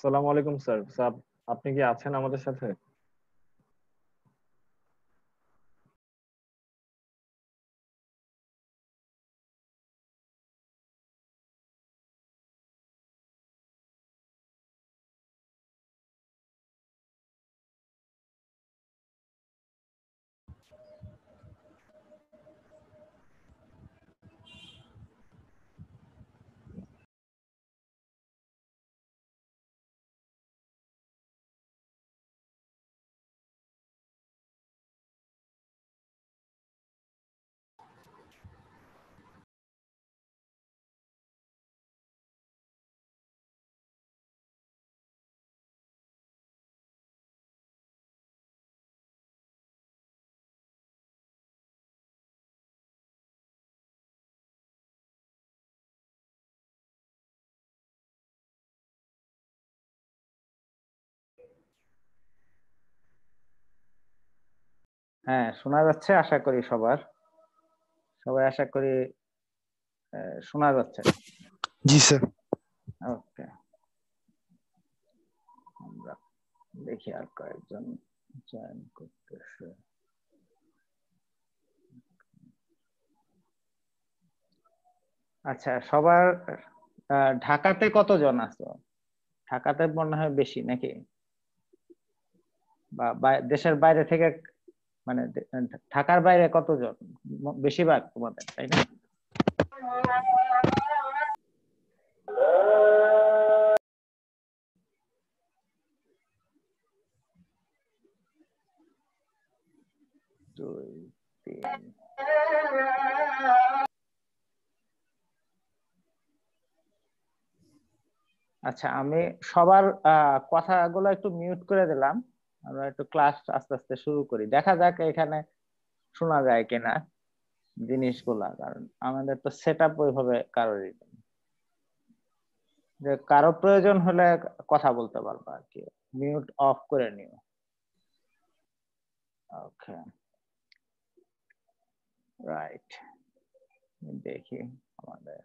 আসসালামু আলাইকুম sir. Sir আপনি কি আছেন আমাদের সাথে? হ্যাঁ শোনা যাচ্ছে আশা করি সবার। সবাই আশা করি শোনা যাচ্ছে। জি স্যার। ওকে। আমরা দেখি আর কয়েকজন জয়েন করতেছে। আচ্ছা সবার ঢাকাতে কতজন আছো? ঢাকাতে মনে হয় বেশি নাকি? বা দেশের বাইরে থেকে মানে ঢাকার বাইরে কতজন? বেশিরভাগ তোমাদের, তাই না? আচ্ছা আমি সবার কথাগুলো একটু মিউট করে দিলাম। আমরা একটু ক্লাস আস্তে আস্তে শুরু করি। দেখা যাক এখানে শোনা যায় কিনা জিনিসগুলা কারণ আমাদের তো সেট আপ ওইভাবে কারোরই নেই। যে কারও প্রয়োজন হলে কথা বলতে পারব আর কি। মিউট অফ করে নিও। ওকে রাইট দেখি আমাদের।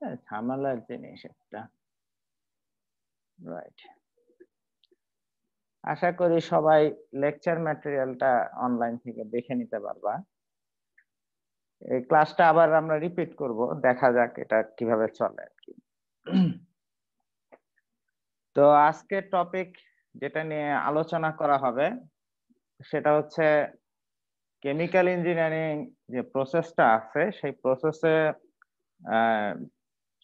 হ্যাঁ, ঝামেলার জিনিস একটা। রাইট আশা করি সবাই লেকচার ম্যাটেরিয়ালটা অনলাইন থেকে দেখে নিতে পারবা। এই ক্লাসটা আবার আমরা রিপিট করব, দেখা যাক এটা কীভাবে চলে আর কি। তো আজকে টপিক যেটা নিয়ে আলোচনা করা হবে, সেটা হচ্ছে কেমিক্যাল ইঞ্জিনিয়ারিং যে প্রসেসটা আছে, সেই প্রসেসে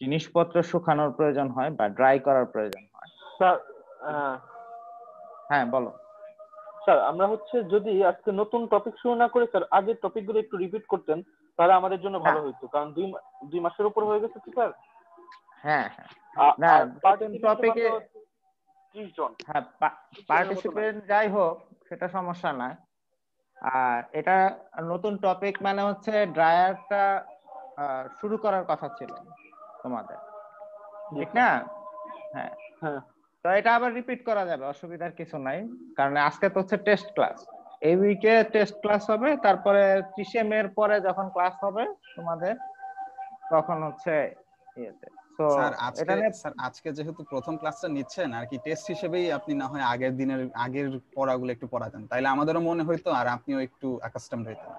জিনিসপত্র শুকানোর প্রয়োজন হয় বা ড্রাই করার প্রয়োজন হয়। হ্যাঁ বলো। স্যার আমরা হচ্ছে যদি আজকে নতুন টপিক শুরু না করে স্যার আগের টপিকগুলো একটু রিপিট করতেন তাহলে আমাদের জন্য ভালো হতো কারণ দুই দুই মাসের উপর হয়ে গেছে তো স্যার। হ্যাঁ হ্যাঁ। না, আর নতুন participant topic এ- মাত্র 30 জন। হ্যাঁ পার্টিসিপেন্ট যাই হোক সেটা সমস্যা না। আর এটা নতুন টপিক মানে হচ্ছে ড্রায়ারটা শুরু করার কথা ছিল তোমাদের। ঠিক না? হ্যাঁ। হ্যাঁ। তো এটা আবার রিপিট করা যাবে অসুবিধার কিছু নাই। কারণ আজকে তো হচ্ছে টেস্ট ক্লাস এই উইকে টেস্ট ক্লাস হবে তারপরে ত্রিশে মের পরে যখন ক্লাস হবে তোমাদের তখন হচ্ছে ইয়েতে। আজকে যেহেতু প্রথম ক্লাসটা নিচ্ছেন আর কি টেস্ট হিসেবেই আপনি না হয় আগের দিনের আগের পড়াগুলো একটু পড়াতেন। তাইলে আমাদেরও মনে হইতো আর আপনিও একটু অ্যাকাস্টমড হইতেন।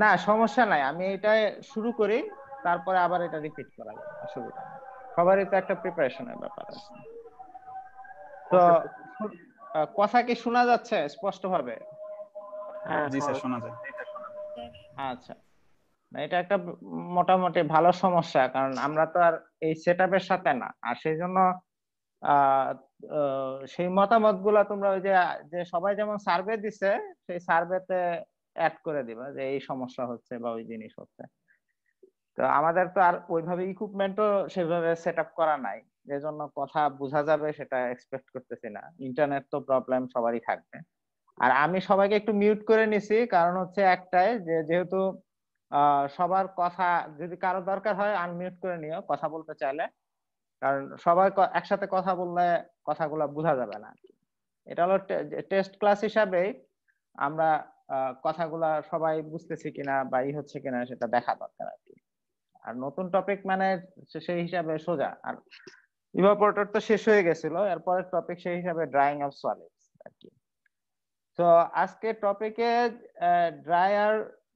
না সমস্যা নাই। আমি এটা শুরু করি তারপরে আবার এটা রিপিট করা যাবে অসুবিধা সবারই তো একটা প্রিপারেশনের ব্যাপার আছে। তো কথা কি শোনা যাচ্ছে স্পষ্ট ভাবে হ্যাঁ জি স্যার। শোনা যায়। আচ্ছা। না, এটা একটা মোটামুটি ভালো সমস্যা কারণ আমরা তো আর এই সেটআপের সাথে না। আর সেই জন্য আহ, আহ, সেই মতামতগুলা তোমরা ওই যে যে সবাই যেমন সার্ভে দিছে সেই সার্ভেতে অ্যাড করে দিবা যে এই সমস্যা হচ্ছে বা ওই জিনিস হচ্ছে। তো আমাদের তো আর ওইভাবে ইকুইপমেন্টও সেভাবে সেট আপ করা নাই। যে জন্য কথা বোঝা যাবে সেটা এক্সপেক্ট করতেছি না। ইন্টারনেট তো প্রবলেম সবারই থাকবে। আর আমি সবাইকে একটু মিউট করে নিছি, কারণ হচ্ছে একটাই যে যেহেতু সবার কথা যদি কারও দরকার হয় আনমিউট করে নিও, কথা বলতে চাইলে। কারণ সবাই একসাথে কথা বললে কথাগুলো বোঝা যাবে না। এটা হলো টেস্ট ক্লাস হিসাবেই আমরা কথাগুলা সবাই বুঝতেছি কিনা বা ই হচ্ছে কিনা সেটা দেখা দরকার আর কি। আর নতুন টপিক মানে সেই হিসাবে সোজা। আর ইভাপোরেটর তো শেষ হয়ে গেছিল, এরপরের টপিক সেই হিসাবে ড্রাইং অফ সলিডস আর কি। তো আজকে টপিকে ড্রায়ার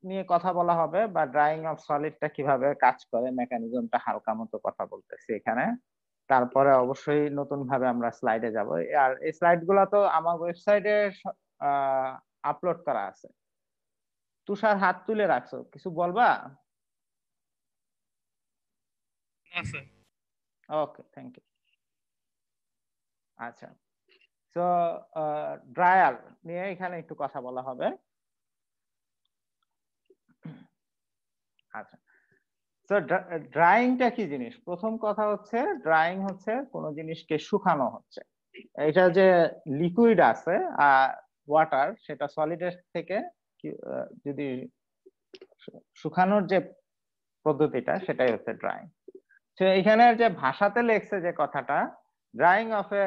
নিয়ে কথা বলা হবে বা ড্রাইং অফ সলিডটা কীভাবে কাজ করে মেকানিজমটা হালকা মতো কথা বলতেছি এখানে। তারপরে অবশ্যই নতুন ভাবে আমরা স্লাইডে যাব। আর এই স্লাইডগুলা তো আমার ওয়েবসাইটে আপলোড করা আছে। তুষার হাত তুলে রাখছো, কিছু বলবা? ওকে থ্যাংক ইউ আচ্ছা। তো ড্রায়ার নিয়ে এখানে একটু কথা বলা হবে। আচ্ছা। তো ড্রাইংটা কি জিনিস? প্রথম কথা হচ্ছে ড্রাইং হচ্ছে কোনো জিনিসকে শুকানো হচ্ছে। এটা যে লিকুইড আছে, আর ওয়াটার সেটা সলিডের থেকে যদি শুকানোর যে পদ্ধতিটা, সেটাই হচ্ছে ড্রাইং এখানে যে ভাষাতে লেখছে যে কথাটা drying of a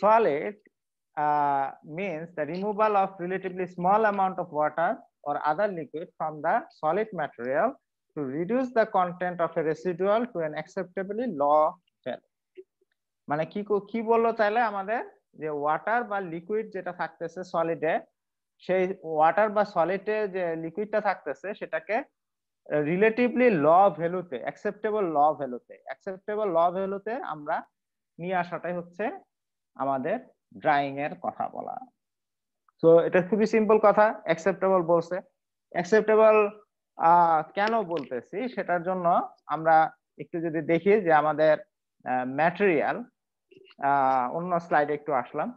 solid means the removal of relatively small amount of water or other liquid from the solid material to reduce the content of a residual to an acceptably low মানে কি কি বলল তাহলে আমাদের? যে water বা liquid যেটা থাকতেছে সলিডে সেই ওয়াটার বা সলিডে যে লিকুইডটা থাকতেছে, সেটাকে রিলেটিভলি ল ভ্যালুতে অ্যাকসেপ্টেবল ল ভ্যালুতে অ্যাকসেপ্টেবল ল ভ্যালুতে আমরা নিয়ে আসাটাই হচ্ছে আমাদের ড্রাইং এর কথা বলা। তো এটা খুবই সিম্পল কথা অ্যাকসেপ্টেবল বলছে। অ্যাকসেপ্টেবল কেন বলতেছি? সেটার জন্য আমরা একটু যদি দেখি যে আমাদের ম্যাটেরিয়াল অন্য স্লাইডে একটু আসলাম।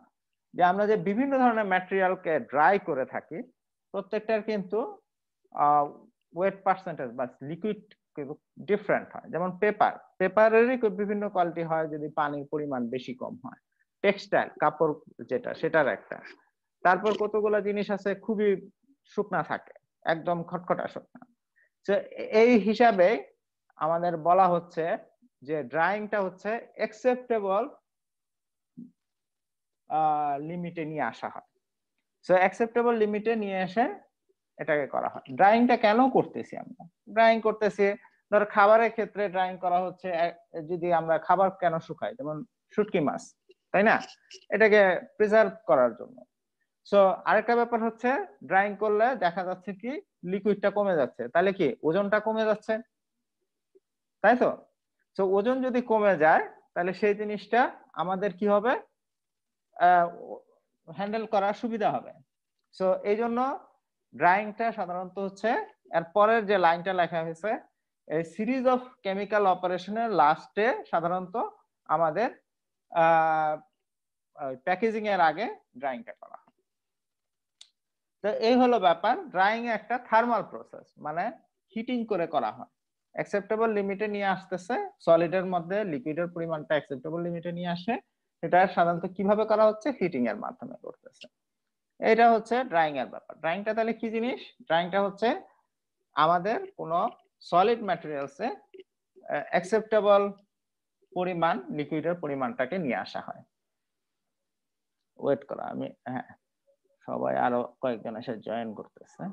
যে আমরা যে বিভিন্ন ধরনের ম্যাটেরিয়ালকে ড্রাই করে থাকি, প্রত্যেকটার কিন্তু ওয়েট পার্সেন্টেজ বা লিকুইড ডিফারেন্ট হয়। যেমন পেপার পেপারেরই বিভিন্ন কোয়ালিটি হয় যদি পানির পরিমাণ বেশি কম হয়। টেক্সটাইল কাপড় যেটা, সেটার একটা। তারপর কতগুলো জিনিস আছে খুবই শুকনা থাকে, একদম খটখটা শুকনা। তো এই হিসাবে আমাদের বলা হচ্ছে যে ড্রাইংটা হচ্ছে অ্যাকসেপ্টেবল লিমিটে নিয়ে আসা হয়। সো অ্যাকসেপ্টেবল লিমিটে নিয়ে এসে এটাকে করা হয়। ড্রাইংটা কেন করতেছি আমরা? ড্রাইং করতেছি, ধর খাবারের ক্ষেত্রে ড্রাইং করা হচ্ছে যদি আমরা খাবার কেন শুকাই, যেমন শুটকি মাছ, তাই না? এটাকে প্রিজার্ভ করার জন্য। সো আরেকটা ব্যাপার হচ্ছে ড্রাইং করলে দেখা যাচ্ছে কি লিকুইডটা কমে যাচ্ছে। তাহলে কি, ওজনটা কমে যাচ্ছে? তাই তো? সো ওজন যদি কমে যায়, তাহলে সেই জিনিসটা আমাদের কি হবে? হ্যান্ডেল করার সুবিধা হবে। সো এই জন্য ড্রাইংটা সাধারণত হচ্ছে, এর পরের যে লাইনটা লেখা হয়েছে, এই সিরিজ অফ কেমিক্যাল অপারেশনের লাস্টে সাধারণত আমাদের প্যাকেজিং এর আগে ড্রাইংটা করা। তো এই হলো ব্যাপার। ড্রাইং একটা থার্মাল প্রসেস মানে হিটিং করে করা হয়। অ্যাকসেপ্টেবল লিমিটে নিয়ে আসতেছে সলিডের মধ্যে লিকুইডের পরিমাণটা অ্যাকসেপ্টেবল লিমিটে নিয়ে আসে। সেটা সাধারণত কীভাবে করা হচ্ছে? হিটিং এর মাধ্যমে করতেছে। এটা হচ্ছে ড্রাইং এর ব্যাপার। ড্রাইংটা তাহলে কি জিনিস? ড্রাইংটা হচ্ছে আমাদের কোন সলিড ম্যাটেরিয়ালসে অ্যাকসেপ্টেবল পরিমাণ লিকুইডের পরিমাণটাকে নিয়ে আসা হয়। ওয়েট করা, আমি হ্যাঁ সবাই আরও কয়েকজন এসে জয়েন করতেছে।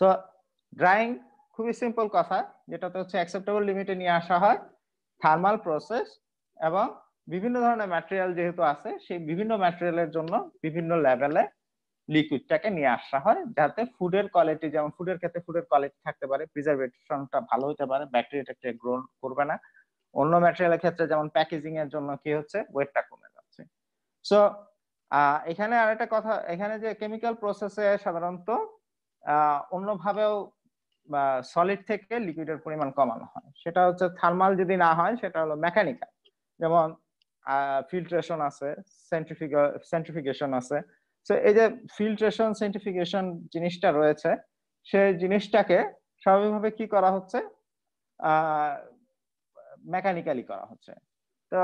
সো ড্রাইং খুবই সিম্পল কথা, যেটাতে হচ্ছে অ্যাকসেপ্টেবল লিমিটে নিয়ে আসা হয় থার্মাল প্রসেস এবং বিভিন্ন ধরনের ম্যাটেরিয়াল যেহেতু আছে, সেই বিভিন্ন ম্যাটেরিয়ালের জন্য বিভিন্ন লেভেলে লিকুইডটাকে নিয়ে আসা হয়, যাতে ফুডের কোয়ালিটি যেমন ফুডের ক্ষেত্রে ফুডের কোয়ালিটি থাকতে পারে প্রিজারভেশনটা ভালো হতে পারে ব্যাকটেরিয়াটাকে গ্রো করবে না। অন্য ম্যাটেরিয়ালের ক্ষেত্রে যেমন প্যাকেজিং এর জন্য কি হচ্ছে? ওয়েটটা কমে যাচ্ছে। সো এখানে আরেকটা কথা, এখানে যে কেমিক্যাল প্রসেসে সাধারণত অন্যভাবেও সলিড থেকে লিকুইডের পরিমাণ কমানো হয়। সেটা হচ্ছে থার্মাল যদি না হয়, সেটা হলো মেকানিক্যাল যেমন ফিল্ট্রেশন আছে সেন্ট্রিফিকেশন আছে। তো এই যে ফিল্ট্রেশন সেন্ট্রিফিকেশন জিনিসটা রয়েছে সেই জিনিসটাকে স্বাভাবিকভাবে কি করা হচ্ছে? মেকানিক্যালি করা হচ্ছে। তো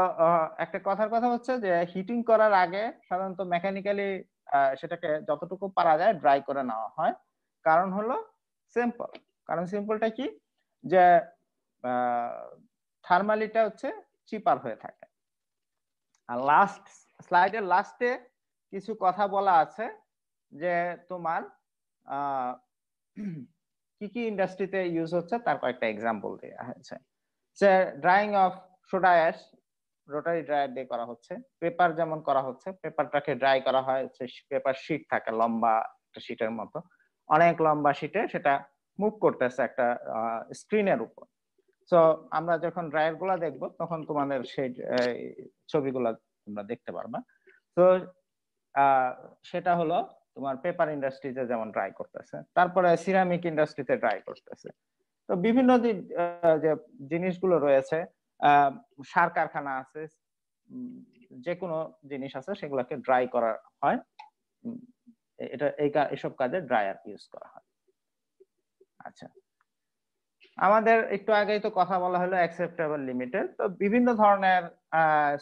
একটা কথার কথা হচ্ছে যে হিটিং করার আগে সাধারণত মেকানিক্যালি সেটাকে যতটুকু পারা যায় ড্রাই করে নেওয়া হয়। কারণ হলো সিম্পল কারণ সিম্পলটা কি? যে থার্মালিটা হচ্ছে চিপার হয়ে থাকে। লাস্ট স্লাইডের লাস্টে কিছু কথা বলা আছে যে তোমার কি কি ইন্ডাস্ট্রিতে ইউজ হচ্ছে, তার কয়েকটা এক্সাম্পল দেওয়া হয়েছে। যে drying of soda ash rotary dryer দিয়ে করা হচ্ছে। পেপার যেমন করা হচ্ছে পেপারটাকে ড্রাই করা হয় পেপার শিট থাকে, লম্বা একটা শিটের মতো। অনেক লম্বা শিটে সেটা মুভ করতেছে একটা স্ক্রিনের উপর। সো আমরা যখন ড্রায়ারগুলা দেখব, তখন তোমাদের সেই ছবিগুলা তোমরা দেখতে পারবা। তো সেটা হলো তোমার পেপার ইন্ডাস্ট্রিতে যেমন ড্রাই করতেছে, তারপরে সিরামিক ইন্ডাস্ট্রিতে ড্রাই করতেছে। তো বিভিন্ন যে জিনিসগুলো রয়েছে সার কারখানা আছে যে কোনো জিনিস আছে, সেগুলোকে ড্রাই করা হয়। এটা, এই এসব কাজে ড্রায়ার ইউজ করা হয়। আচ্ছা। আমাদের একটু আগেই তো কথা বলা হলো অ্যাকসেপ্টেবল লিমিটেড তো বিভিন্ন ধরনের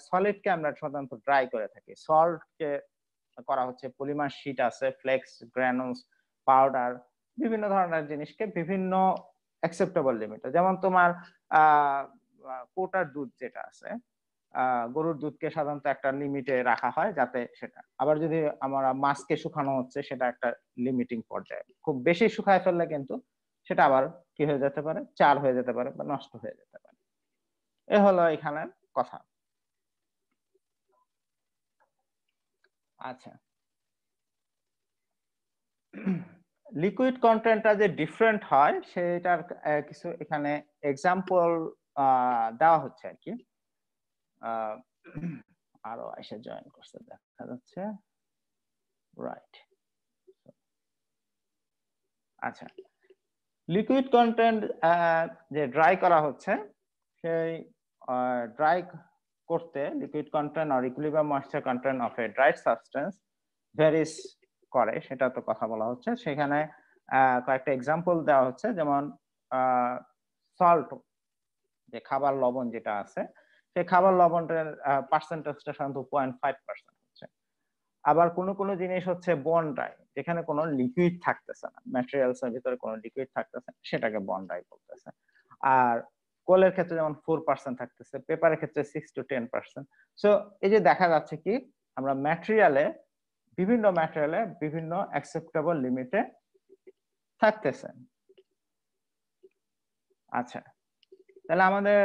সলিড কে আমরা সাধারণত ড্রাই করে থাকি। সল্ট কে করা হচ্ছে পলিমার শিট আছে ফ্লেক্স গ্রানুলস পাউডার বিভিন্ন ধরনের জিনিসকে বিভিন্ন অ্যাকসেপ্টেবল লিমিটে যেমন তোমার কোটার দুধ যেটা আছে গরুর দুধকে সাধারণত একটা লিমিটে রাখা হয় যাতে সেটা, আবার যদি আমরা মাছকে শুকানো হচ্ছে, সেটা একটা লিমিটিং পর্যায়ে। খুব বেশি শুকায় ফেললে কিন্তু সেটা আবার কি হয়ে যেতে পারে? চার হয়ে যেতে পারে বা নষ্ট হয়ে যেতে পারে। এ হলো এখানের কথা। আচ্ছা। লিকুইড কন্টেন্টটা যে ডিফারেন্ট হয়, সেটার কিছু এখানে এক্সাম্পল দেওয়া হচ্ছে আর কি। আরও এসে জয়েন করছে, দেখা যাচ্ছে। রাইট আচ্ছা। লিকুইড কন্টেন্ট যে ড্রাই করা হচ্ছে, সেই ড্রাই করতে liquid content R equilibrium moisture content of a dried substance varies করে, সেটা তো কথা বলা হচ্ছে। সেখানে কয়েকটা এক্সাম্পল দেওয়া হচ্ছে, যেমন সল্ট যে খাবার লবণ যেটা আছে, সেই খাবার লবণের পার্সেন্টেজটা সাধারণত পয়েন্ট ফাইভ পার্সেন্ট হচ্ছে। আবার কোনো কোনো জিনিস হচ্ছে বন ড্রাই যেখানে কোনো লিকুইড থাকতেছে না ম্যাটেরিয়ালস এর ভিতরে কোনো লিকুইড থাকতেছে না, সেটাকে বন ড্রাই বলতেছে। আর কোলের ক্ষেত্রে যেমন ফোর পার্সেন্ট থাকতেছে পেপারের ক্ষেত্রে six to ten percent so এই যে দেখা যাচ্ছে কি, আমরা ম্যাটেরিয়ালে বিভিন্ন ম্যাটেরিয়ালে বিভিন্ন অ্যাকসেপ্টেবল লিমিটে থাকতেছে। আচ্ছা তাহলে আমাদের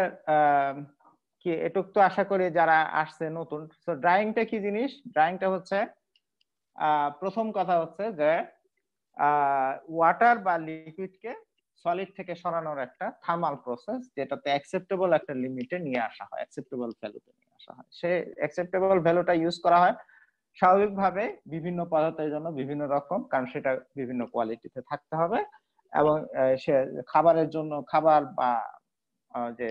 কি, এটুক তো আশা করি যারা আসছে নতুন। তো ড্রাইংটা কি জিনিস? ড্রাইংটা হচ্ছে প্রথম কথা হচ্ছে যে ওয়াটার বা লিকুইডকে সলিড থেকে সরানোর একটা থার্মাল প্রসেস যেটাতে অ্যাকসেপ্টেবল একটা লিমিটে নিয়ে আসা হয় অ্যাকসেপ্টেবল ভ্যালুতে নিয়ে আসা হয়। সে অ্যাকসেপ্টেবল ভ্যালুটা ইউজ করা হয় স্বাভাবিকভাবে বিভিন্ন পদার্থের জন্য বিভিন্ন রকম, কারণ সেটা বিভিন্ন কোয়ালিটিতে থাকতে হবে এবং সে খাবারের জন্য খাবার বা যে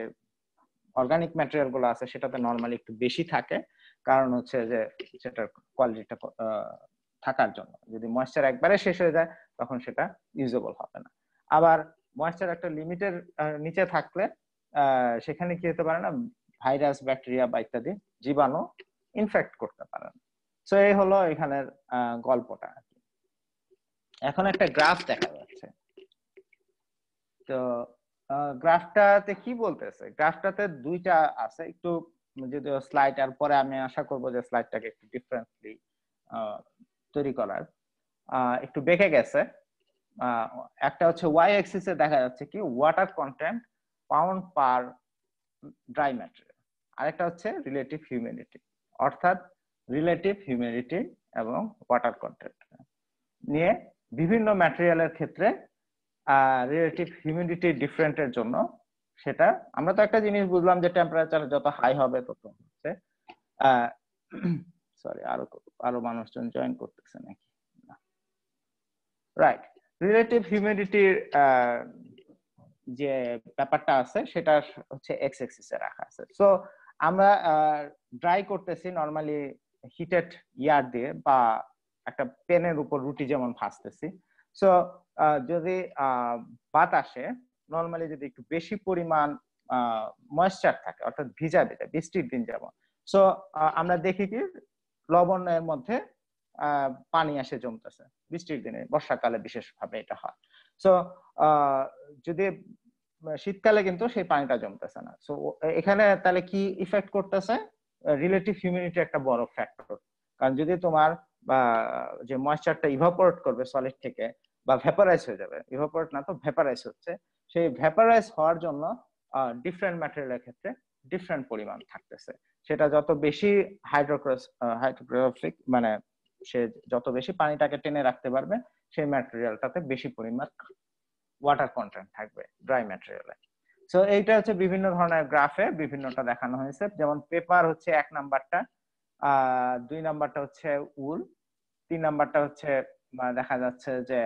অর্গানিক ম্যাটেরিয়ালগুলো আছে সেটাতে নর্মালি একটু বেশি থাকে, কারণ হচ্ছে যে সেটার কোয়ালিটিটা থাকার জন্য। যদি ময়েশ্চার একবারে শেষ হয়ে যায়, তখন সেটা ইউজেবল হবে না। আবার ময়েশ্চার একটা লিমিটের নিচে থাকলে সেখানে কি হতে পারে না ভাইরাস ব্যাকটেরিয়া বা ইত্যাদি জীবাণু ইনফেক্ট করতে পারে না। সো এই হলো এখানের গল্পটা আর কি। এখন একটা গ্রাফ দেখা যাচ্ছে। তো গ্রাফটাতে কি বলতেছে? গ্রাফটাতে দুইটা আছে। একটু যদিও স্লাইড আর পরে আমি আশা করব যে স্লাইডটাকে একটু ডিফারেন্টলি তৈরি করার। একটু বেঁকে গেছে। একটা হচ্ছে ওয়াই এক্সিসে দেখা যাচ্ছে কি water content pound per dry material আরেকটা হচ্ছে রিলেটিভ হিউমিডিটি অর্থাৎ রিলেটিভ হিউমিডিটি এবং ওয়াটার কন্টেন্ট নিয়ে বিভিন্ন ম্যাটেরিয়ালের ক্ষেত্রে রিলেটিভ হিউমিডিটি ডিফারেন্টের জন্য সেটা, আমরা তো একটা জিনিস বুঝলাম যে টেম্পারেচার যত হাই হবে তত হচ্ছে। সরি আরও আরও মানুষজন জয়েন করতেছে নাকি? রাইট রিলেটিভ হিউমিডিটির যে ব্যাপারটা আছে, সেটা হচ্ছে এক্স এক্সিসে রাখা আছে। সো আমরা ড্রাই করতেছি নর্মালি হিটেড ইয়ার দিয়ে বা একটা পেনের উপর রুটি যেমন ভাজতেছি। সো যদি বাতাসে নর্মালি যদি একটু বেশি পরিমাণ ময়েশ্চার থাকে, অর্থাৎ ভিজা ভিজা, বৃষ্টির দিন যেমন। সো আমরা দেখি কি লবণের মধ্যে পানি আসে জমতেছে। বৃষ্টির দিনে, বর্ষাকালে বিশেষভাবে এটা হয়। সো যদি শীতকালে কিন্তু সেই পানিটা জমতেছে না। সো এখানে তাহলে কি ইফেক্ট করতেছে? রিলেটিভ হিউমিডিটি একটা বড় ফ্যাক্টর কারণ যদি তোমার যে ময়েশ্চারটা ইভাপোরেট করবে সলিড থেকে বা ভেপারাইজ হয়ে যাবে ইভাপোরেট না তো ভেপারাইজ হচ্ছে, সেই ভেপারাইজ হওয়ার জন্য ডিফারেন্ট ম্যাটেরিয়ালের ক্ষেত্রে ডিফারেন্ট পরিমাণ থাকতেছে। সেটা যত বেশি হাইড্রোক্রস হাইড্রোগ্রাফিক মানে সে যত বেশি পানিটাকে টেনে রাখতে পারবে, সেই ম্যাটেরিয়ালটাতে বেশি পরিমাণ ওয়াটার কন্টেন্ট থাকবে ড্রাই ম্যাটেরিয়ালে সো এইটা হচ্ছে বিভিন্ন ধরনের গ্রাফে বিভিন্নটা দেখানো হয়েছে। যেমন পেপার হচ্ছে এক নাম্বারটা দুই নাম্বারটা হচ্ছে উল তিন নাম্বারটা হচ্ছে দেখা যাচ্ছে যে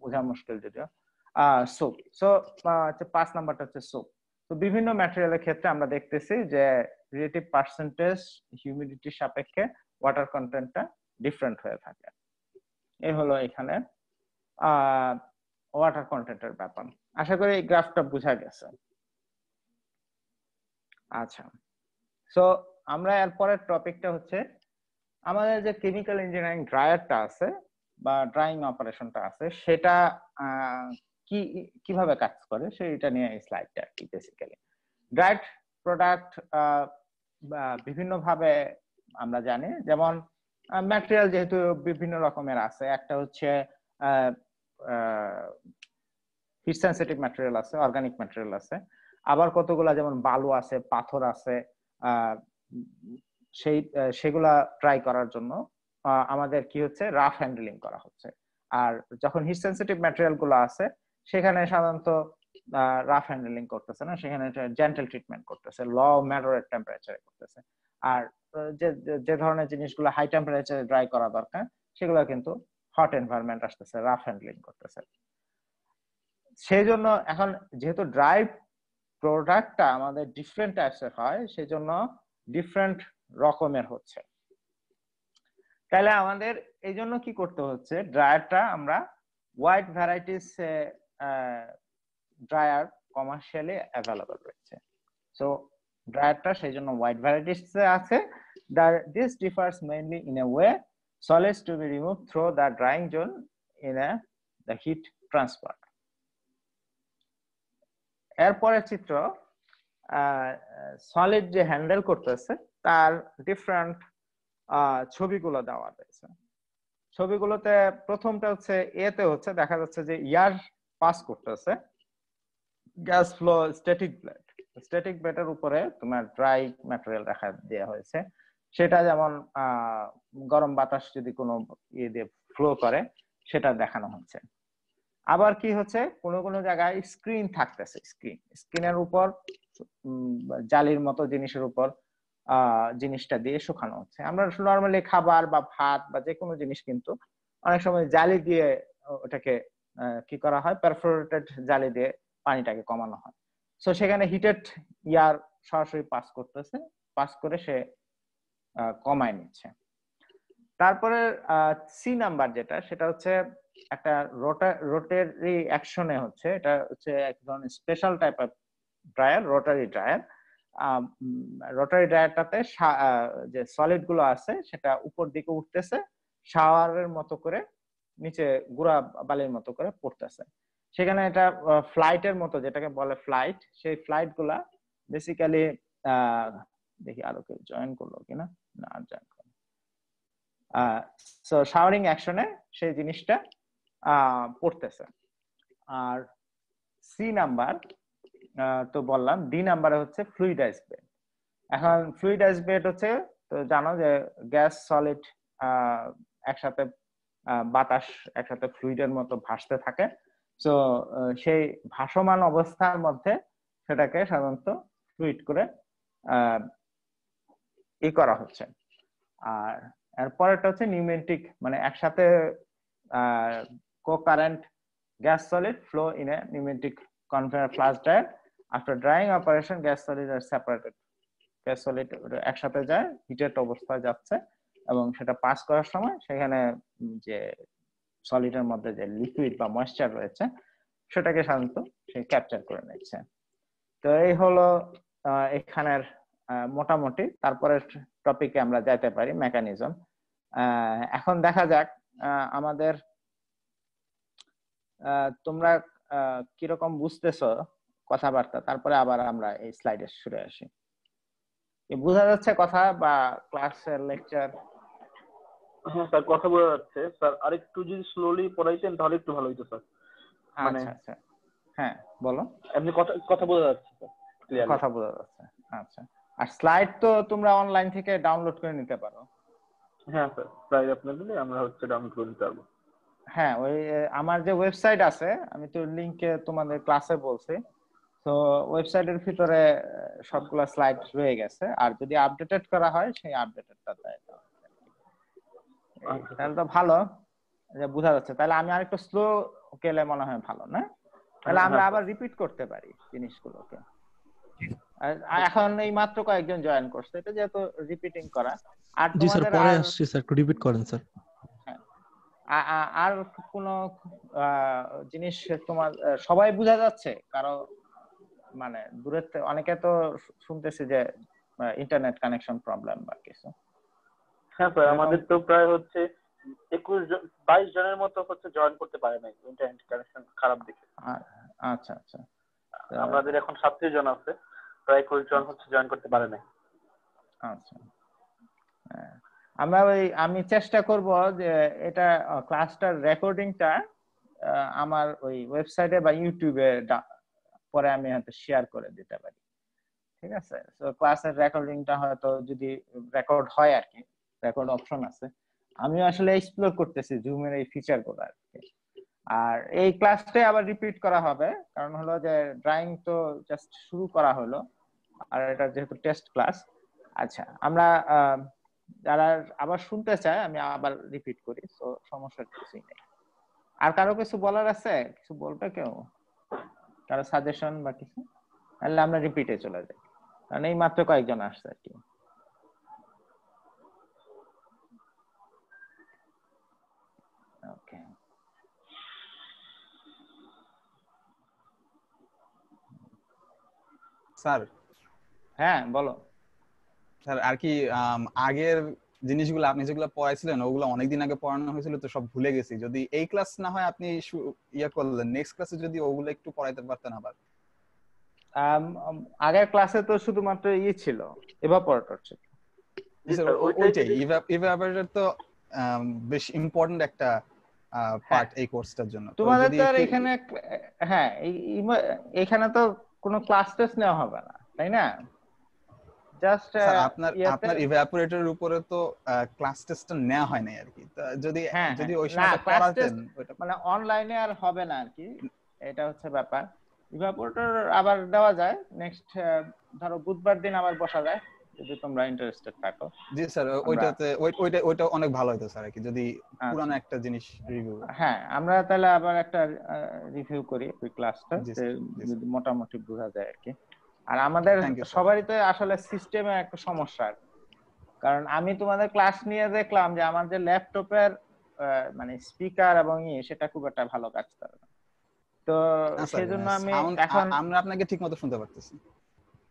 বোঝা মুশকিল যদিও। সোপ সো হচ্ছে পাঁচ নাম্বারটা হচ্ছে সোপ তো বিভিন্ন ম্যাটেরিয়ালের ক্ষেত্রে আমরা দেখতেছি যে রিলেটিভ পার্সেন্টেজ হিউমিডিটির সাপেক্ষে ওয়াটার কন্টেন্টটা ডিফারেন্ট হয়ে থাকে। এই হলো এখানে ওয়াটার কন্টেন্টের ব্যাপার। আশা করি এই গ্রাফটা বোঝা গেছে। আচ্ছা। সো আমরা এরপরের টপিকটা হচ্ছে আমাদের যে কেমিক্যাল ইঞ্জিনিয়ারিং ড্রায়ারটা আছে বা ড্রাইং অপারেশনটা আছে, সেটা কি, কীভাবে কাজ করে সেটা নিয়ে স্লাইডটা আর কি বেসিক্যালি ড্রাইড প্রোডাক্ট বিভিন্ন ভাবে আমরা জানি, যেমন ম্যাটেরিয়াল যেহেতু বিভিন্ন রকমের আছে, একটা হচ্ছে হিট সেন্সিটিভ ম্যাটেরিয়াল আছে অর্গানিক ম্যাটেরিয়াল আছে, আবার কতগুলা যেমন বালু আছে, পাথর আছে সেই সেগুলা ট্রাই করার জন্য আমাদের কি হচ্ছে রাফ হ্যান্ডেলিং করা হচ্ছে। আর যখন হিট সেন্সিটিভ ম্যাটেরিয়ালগুলো আছে সেখানে সাধারণত রাফ হ্যান্ডেলিং করতেছে না, সেখানে জেন্টাল ট্রিটমেন্ট করতেছে ল ম্যাটারের টেম্পারেচারে করতেছে। আর যে যে ধরনের জিনিসগুলো হাই টেম্পারেচারে ড্রাই করা দরকার, সেগুলো কিন্তু হট এনভায়রনমেন্ট আসতেছে রাফ হ্যান্ডলিং করতেছে। সেই জন্য এখন যেহেতু ড্রাই প্রোডাক্টটা আমাদের ডিফারেন্ট টাইপসের হয়, সেই জন্য ডিফারেন্ট রকমের হচ্ছে। তাহলে আমাদের এই জন্য কি করতে হচ্ছে ড্রায়ারটা আমরা wide varieties dryer commercially available রয়েছে। সো ড্রায়ারটা সেই জন্য ওয়াইড ভ্যারাইটিস আছে। This differs mainly in a way solids to be removed through the drying zone in a, the heat transfer. এরপরে চিত্র সলিড যে হ্যান্ডেল করতেছে, তার ডিফারেন্ট ছবিগুলো দেওয়া রয়েছে। ছবিগুলোতে প্রথমটা হচ্ছে, এতে হচ্ছে দেখা যাচ্ছে যে ইয়ার পাস করতেছে gas flow static blade. Static ব্লেডের উপরে তোমার ড্রাই ম্যাটেরিয়াল রাখা দেওয়া হয়েছে। সেটা যেমন গরম বাতাস যদি কোনো ইয়ে দিয়ে ফ্লো করে, সেটা দেখানো হচ্ছে। আবার কি হচ্ছে? কোনো কোনো জায়গায় স্ক্রিন থাকতেছে স্ক্রিন স্ক্রিনের উপর জালির মতো জিনিসের উপর জিনিসটা দিয়ে শুকানো হচ্ছে। আমরা নর্মালি খাবার বা ভাত বা যে কোনো জিনিস কিন্তু অনেক সময় জালি দিয়ে ওটাকে কি করা হয়? পারফোরেটেড জালি দিয়ে পানিটাকে কমানো হয়। সো সেখানে হিটেড ইয়ার সরাসরি পাস করতেছে। পাস করে সে কমায় নিচ্ছে। তারপরে সি নাম্বার যেটা, সেটা হচ্ছে একটা রোটা রোটারি অ্যাকশনে হচ্ছে। এটা হচ্ছে এক ধরনের special type of dryer rotary dryer rotary ড্রায়ারটাতে যে সলিডগুলো আছে, সেটা উপর দিকে উঠতেছে। শাওয়ারের মতো করে নিচে গুড়া বালির মতো করে পড়তেছে। সেখানে এটা ফ্লাইটের মতো যেটাকে বলে ফ্লাইট সেই ফ্লাইটগুলা বেসিক্যালি দেখি আরও কেউ জয়েন করল কিনা, না জয়েন করল সো শাওয়ারিং অ্যাকশনে সেই জিনিসটা পড়তেছে। আর সি নাম্বার তো বললাম ডি নাম্বারে হচ্ছে ফ্লুইডাইজ বেড এখন ফ্লুইডাইজ বেড হচ্ছে, তো জানো যে গ্যাস সলিড একসাথে বাতাস একসাথে ফ্লুইডের মতো ভাসতে থাকে। তো সেই ভাসমান অবস্থার মধ্যে সেটাকে সাধারণত ফ্লুইড করে ই করা হচ্ছে। আর এরপরেরটা হচ্ছে নিউমেন্টিক মানে একসাথে co current gas solid flow in a pneumatic conveyor flash dryer after drying operation gas solid R separated gas solid একসাথে যায় হিটেড অবস্থায় যাচ্ছে এবং সেটা পাস করার সময় সেখানে যে সলিডের মধ্যে যে লিকুইড বা ময়েশ্চার রয়েছে, সেটাকে সাধারণত সে ক্যাপচার করে নিচ্ছে। তো এই হলো এখানের মোটামুটি। তারপরে টপিকে আমরা যাইতে পারি মেকানিজম এখন দেখা যাক আমাদের তোমরা কীরকম বুঝতেছো কথাবার্তা। তারপরে আবার আমরা এই স্লাইডে শুরু আসি। বোঝা যাচ্ছে কথা বা ক্লাসের লেকচার হ্যাঁ স্যার কথা বোঝা যাচ্ছে। স্যার আরেকটু যদি স্লোলি পড়াইতেন তাহলে একটু ভালো হতো স্যার। মানে আচ্ছা হ্যাঁ বলো। আপনি কথা কথা বোঝা যাচ্ছে স্যার কথা বোঝা যাচ্ছে আচ্ছা। আর স্লাইড তো তোমরা অনলাইন থেকে ডাউনলোড করে নিতে পারো। হ্যাঁ স্যার আপনার দিলে আমরা হচ্ছে ডাউনলোড করে নিতে পারব। হ্যাঁ ওই আমার যে ওয়েবসাইট আছে আমি তো লিংকে তোমাদের ক্লাসে বলছি। তো ওয়েবসাইটের ভিতরে সবগুলা স্লাইড রয়ে গেছে। আর যদি আপডেটেড করা হয় সেই আপডেটেডটা দেয়। আচ্ছা। তাহলে তো ভালো। যে বোঝা যাচ্ছে। তাহলে আমি আরেকটু স্লো গেলে মনে হয় ভালো না? তাহলে হ্যাঁ, আমরা হ্যাঁ। আবার রিপিট করতে পারি জিনিসগুলোকে। এখন এই মাত্র কয়েকজন জয়েন করছে। এটা যেহেতু রিপিটিং করা। আর জি স্যার পরে আসছি স্যার। একটু রিপিট করেন স্যার। আ- আর কোনো জিনিস তোমার সবাই বোঝা যাচ্ছে? কারও মানে দূরের থেকে- অনেকে তো শুনতেছি যে ইন্টারনেট কানেকশন প্রবলেম বা কিছু। হ্যাঁ স্যার আমাদের তো প্রায় হচ্ছে একুশ জন বাইশ জনের মতো হচ্ছে জয়েন করতে পারে নাই ইন্টারনেট কানেকশন খারাপ দেখে। আচ্ছা আচ্ছা আমাদের এখন সাতত্রিশ জন আছে প্রায় একুশ জন হচ্ছে জয়েন করতে পারে নাই। আচ্ছা। হ্যাঁ। আমরা ওই আমি চেষ্টা করব যে এটা ক্লাসটার রেকর্ডিংটা আমার ওই ওয়েবসাইটে বা ইউটিউবে পরে আমি হয়তো শেয়ার করে দিতে পারি। ঠিক আছে? তো ক্লাসের রেকর্ডিংটা হয়তো যদি রেকর্ড হয় আর কি রেকর্ড অপশন আছে। আমি আসলে এক্সপ্লোর করতেছি জুমের এই ফিচারগুলো আর কি। আর এই ক্লাসটাই আবার রিপিট করা হবে, কারণ হলো যে ড্রয়িং তো জাস্ট শুরু করা হলো, আর এটা যেহেতু টেস্ট ক্লাস আচ্ছা আমরা যারা আবার শুনতে চায়, আমি আবার রিপিট করি, তো সমস্যা কিছুই নেই। আর কারও কিছু বলার আছে? কিছু বলবে কেউ? কারও সাজেশন বা কিছু? তাহলে আমরা রিপিটে চলে যাই। কারণ এই মাত্র কয়েকজন আসছে আর কি ওকে স্যার? হ্যাঁ বলো। স্যার আর কি আগের জিনিসগুলো আপনি যেগুলো পড়াইছিলেন ওগুলো অনেকদিন আগে পড়ানো হয়েছিল তো সব ভুলে গেছি। যদি এই ক্লাস না হয় আপনি ইয়ে করলেন। নেক্সট ক্লাসে যদি ওগুলো একটু পড়াইতে পারতেন আবার। আগের ক্লাসে তো শুধুমাত্র ইয়ে ছিল এভাপোরেটর ছিল। ওইটাই। ইভাপোরেটর তো বেশ ইম্পর্টেন্ট একটা পার্ট এই কোর্সটার জন্য। তোমাদের তো এখানে হ্যাঁ এই- এখানে তো কোনো ক্লাস টেস্ট নেওয়া হবে না তাই না? জাস্ট আপনার আপনার ইভাপোরেটরের উপরে তো ক্লাস টেস্টটা নেওয়া হয় না আর কি। তা যদি হ্যাঁ, যদি হ্যাঁ। ওই সময় না, class পড়াতেন ওইটা মানে অনলাইনে আর হবে না আর কি। এটা হচ্ছে ব্যাপার। ইভাপোরেটর আবার দেওয়া যায়। নেক্সট ধরো বুধবার দিন আবার বসা যায়। যদি তোমরা ইন্টারেস্টেড থাকো জি স্যার ওইটাতে ওইটা ওইটা অনেক ভালো হতো স্যার কি যদি আচ্ছা। পুরানো একটা জিনিস রিভিউ হ্যাঁ আমরা তাহলে আবার একটা রিভিউ করি ওই ক্লাসটা যদি মোটামুটি বোঝা যায় আর কি আর আমাদের. সবারই তো আসলে সিস্টেমে একটা সমস্যা। কারণ আমি তোমাদের ক্লাস নিয়ে দেখলাম যে আমার যে ল্যাপটপের মানে স্পিকার এবং ইয়ে সেটা খুব একটা ভালো কাজ করে না তো সেই জন্য আমি এখন আমরা আপনাকে ঠিকমতো শুনতে পারতেছি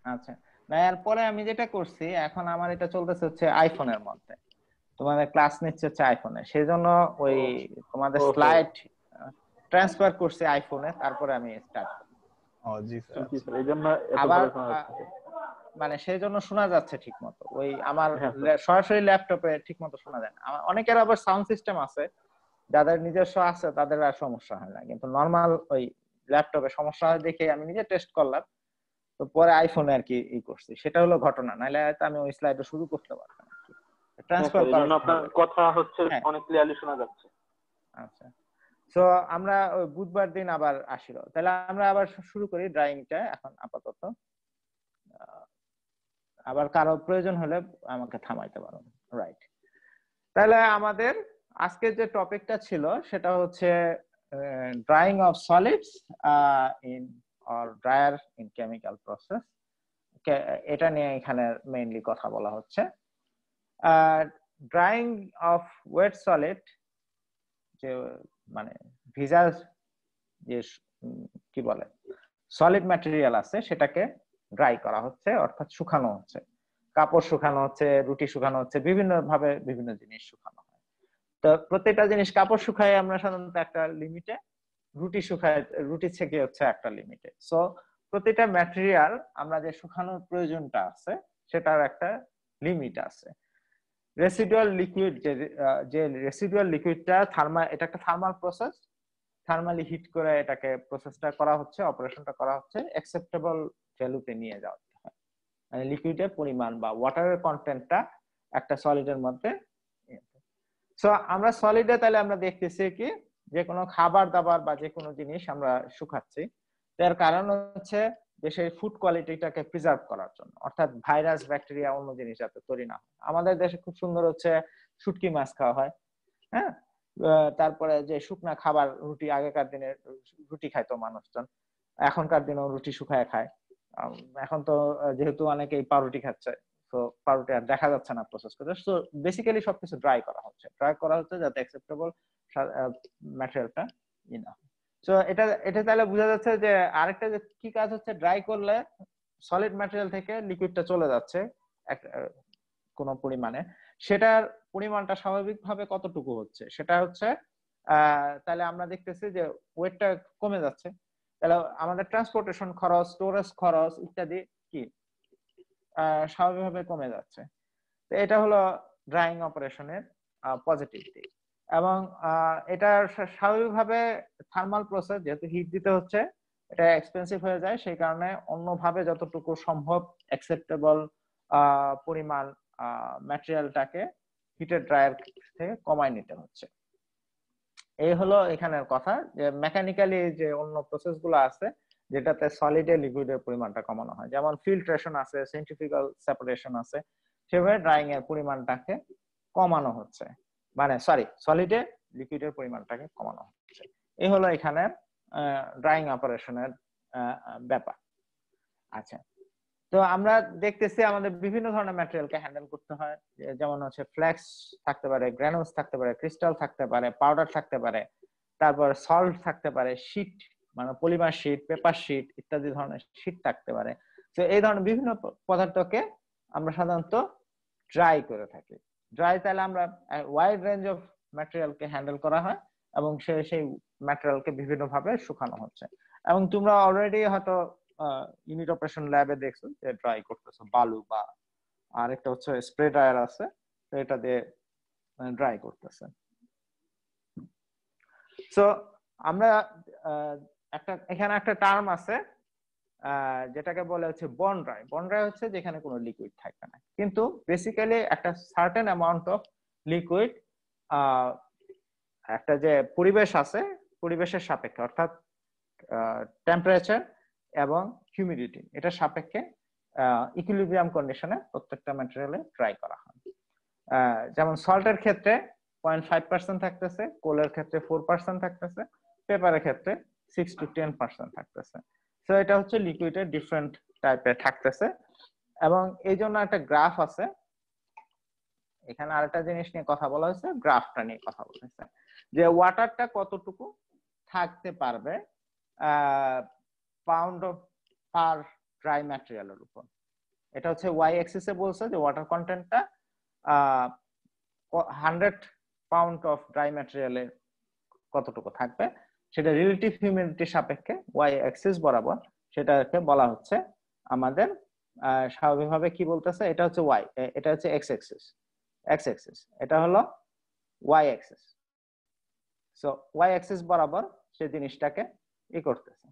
আচ্ছা না এরপরে আমি যেটা করছি এখন আমার এটা চলতেছে হচ্ছে আইফোনের মধ্যে। তোমাদের ক্লাস নিচ্ছে হচ্ছে আইফোনে সেই জন্য ওই তোমাদের স্লাইড ট্রান্সফার করছি আইফোনে তারপরে আমি স্টার্ট ও জি স্যার। এই জন্য আবার মানে সেই জন্য শোনা যাচ্ছে ঠিক মতো ওই আমার হ্যাঁ, সরাসরি ল্যাপটপে ঠিক মতো শোনা যায় না। অনেকের আবার সাউন্ড সিস্টেম আছে যাদের নিজস্ব আছে তাদের আর সমস্যা হয় না। কিন্তু নর্মাল ওই ল্যাপটপে সমস্যা হয় দেখে আমি নিজে টেস্ট করলাম। তো পরে আইফোনে আর কি ই করছি। সেটা হলো ঘটনা নাহলে হয়তো আমি ওই স্লাইডে শুরু করতে পারতাম। ট্রান্সফার আপনার কথা হচ্ছে হ্যাঁ। অনেক ক্লিয়ারলি শোনা যাচ্ছে। আচ্ছা। তো আমরা ওই বুধবার দিন আবার আসিল। তাহলে আমরা আবার শুরু করি ড্রয়িংটা এখন আপাতত। আবার কারও প্রয়োজন হলে আমাকে থামাইতে পারো রাইট তাহলে আমাদের আজকের যে টপিকটা ছিল সেটা হচ্ছে drying of solids in or dryer in chemical process এটা নিয়ে এখানে মেইনলি কথা বলা হচ্ছে। ড্রাইং অফ ওয়েট সলিড যে মানে ভিজা যে কি বলে সলিড ম্যাটেরিয়াল আছে, সেটাকে ড্রাই করা হচ্ছে, অর্থাৎ শুকানো হচ্ছে। কাপড় শুকানো হচ্ছে, রুটি শুকানো হচ্ছে বিভিন্ন ভাবে বিভিন্ন জিনিস শুকানো হয়। তো প্রত্যেকটা জিনিস কাপড় শুকায় আমরা সাধারণত একটা লিমিটে রুটি শুকায়, রুটি থেকে হচ্ছে একটা লিমিটে সো প্রতিটা ম্যাটেরিয়াল আমরা যে শুকানোর প্রয়োজনটা আছে, সেটার একটা লিমিট আছে। রেসিডুয়াল লিকুইড যে যে রেসিডুয়াল লিকুইডটা থার্মাল এটা একটা থার্মাল প্রসেস থার্মালি হিট করে এটাকে প্রসেসটা করা হচ্ছে অপারেশনটা করা হচ্ছে। অ্যাকসেপ্টেবল ভ্যালুতে নিয়ে যাওয়া মানে লিকুইডের পরিমাণ বা ওয়াটারের কন্টেন্টটা একটা সলিডের মধ্যে সো আমরা সলিডে তাহলে আমরা দেখতেছি কি যে কোনো খাবার দাবার বা যে কোনো জিনিস আমরা শুকাচ্ছি, তার কারণ হচ্ছে সেই ফুড কোয়ালিটিটাকে প্রিজার্ভ করার জন্য। অর্থাৎ ভাইরাস ব্যাকটেরিয়া অন্য জিনিস যাতে তৈরি না আমাদের দেশে খুব সুন্দর হচ্ছে শুটকি মাছ খাওয়া হয় হ্যাঁ? তারপরে যে শুকনা খাবার, রুটি, আগেকার দিনে রুটি খাইতো মানুষজন। এখনকার দিনেও রুটি শুকায় খায়। এখন তো যেহেতু অনেকেই পাউরুটি খাচ্ছে, তো পাউরুটি আর দেখা যাচ্ছে না প্রসেস করে। তো বেসিক্যালি সবকিছু ড্রাই করা হচ্ছে। ড্রাই করা হচ্ছে যাতে অ্যাকসেপ্টেবল ম্যাটেরিয়ালটা ই না তো এটা এটা তাহলে বোঝা যাচ্ছে যে আরেকটা যে কি কাজ হচ্ছে ড্রাই করলে সলিড ম্যাটেরিয়াল থেকে লিকুইডটা চলে যাচ্ছে কোনো পরিমাণে। সেটার পরিমাণটা স্বাভাবিকভাবে কতটুকু হচ্ছে? সেটা হচ্ছে তাহলে আমরা দেখতেছি যে ওয়েটটা কমে যাচ্ছে। তাহলে আমাদের ট্রান্সপোর্টেশন খরচ স্টোরেজ খরচ ইত্যাদি কি? স্বাভাবিকভাবে কমে যাচ্ছে। তো এটা হলো ড্রাইং অপারেশনের পজিটিভ দিক এবং এটা স্বাভাবিকভাবে থার্মাল প্রসেস যেহেতু হিট দিতে হচ্ছে, এটা এক্সপেন্সিভ হয়ে যায়, সেই কারণে অন্যভাবে যতটুকু সম্ভব অ্যাকসেপ্টেবল পরিমাণ ম্যাটেরিয়ালটাকে হিটের ড্রায়ার থেকে কমায় নিতে হচ্ছে। এই হলো এখানের কথা যে মেকানিক্যালি যে অন্য প্রসেসগুলো আছে, যেটাতে সলিডে লিকুইডের পরিমাণটা কমানো হয়। যেমন ফিল্ট্রেশন আছে সেন্ট্রিফিক্যাল সেপারেশন আছে, সেভাবে ড্রাইং এর পরিমাণটাকে কমানো হচ্ছে। মানে সরি সলিডে লিকুইডের পরিমাণটাকে কমানো হচ্ছে। এই হলো এখানে ড্রাইং অপারেশনের ব্যাপার। আচ্ছা। তো আমরা দেখতেছি আমাদের বিভিন্ন ধরনের ম্যাটেরিয়ালকে হ্যান্ডেল করতে হয়। যেমন হচ্ছে ফ্ল্যাক্স থাকতে পারে গ্রানুলস থাকতে পারে ক্রিস্টাল থাকতে পারে পাউডার থাকতে পারে, তারপর সল্ট থাকতে পারে শীট মানে পলিমার শীট পেপার শীট ইত্যাদি ধরনের শীট থাকতে পারে। তো এই ধরনের বিভিন্ন পদার্থকে আমরা সাধারণত ড্রাই করে থাকি। ড্রাই তাহলে আমরা ওয়াইড রেঞ্জ অফ ম্যাটেরিয়ালকে হ্যান্ডেল করা হয় এবং সে, সেই ম্যাটেরিয়ালকে বিভিন্ন ভাবে শুকানো হচ্ছে। এবং তোমরা অলরেডি হয়তো ইউনিট অপারেশন ল্যাবে দেখছ যে ড্রাই করতেছো বালু বা আরেকটা হচ্ছে স্প্রে ড্রায়ার আছে তো এটা দিয়ে ড্রাই করতেছে। সো আমরা একটা, এখানে একটা টার্ম আছে যেটাকে বলে হচ্ছে বন ড্রাই বন ড্রাই হচ্ছে যেখানে কোনো লিকুইড থাকবে না। কিন্তু বেসিক্যালি একটা সার্টেন অ্যামাউন্ট অফ লিকুইড একটা যে পরিবেশ আছে, পরিবেশের সাপেক্ষে, অর্থাৎ টেম্পারেচার এবং হিউমিডিটি এটা সাপেক্ষে ইকুইলিব্রিয়াম কন্ডিশনে প্রত্যেকটা ম্যাটেরিয়ালে ট্রাই করা হয়। যেমন সল্টের ক্ষেত্রে পয়েন্ট ফাইভ পার্সেন্ট থাকতেছে কোলের ক্ষেত্রে ফোর পার্সেন্ট থাকতেছে পেপারের ক্ষেত্রে সিক্স টু টেন পার্সেন্ট থাকতেছে। তো এটা হচ্ছে লিকুইডের ডিফারেন্ট টাইপের থাকতেছে। এবং এই জন্য একটা গ্রাফ আছে। এখানে আরেকটা জিনিস নিয়ে কথা বলা হয়েছে গ্রাফটা নিয়ে কথা বলা হয়েছে। যে ওয়াটারটা কতটুকু থাকতে পারবে পাউন্ড পার ড্রাই ম্যাটেরিয়ালের উপর। এটা হচ্ছে ওয়াই এক্সিসে বলছে যে ওয়াটার কন্টেন্টটা হান্ড্রেড পাউন্ড অফ ড্রাই ম্যাটেরিয়ালে কতটুকু থাকবে। সেটা রিলেটিভ হিউমিডিটির সাপেক্ষে ওয়াই অ্যাক্সিস বরাবর সেটাকে বলা হচ্ছে আমাদের স্বাভাবিকভাবে কি বলতেছে? এটা হচ্ছে ওয়াই এটা হচ্ছে এক্স অ্যাক্সিস এক্স অ্যাক্সিস এটা হলো Y axis so Y axis বরাবর সেই জিনিসটাকে ই করতেছে।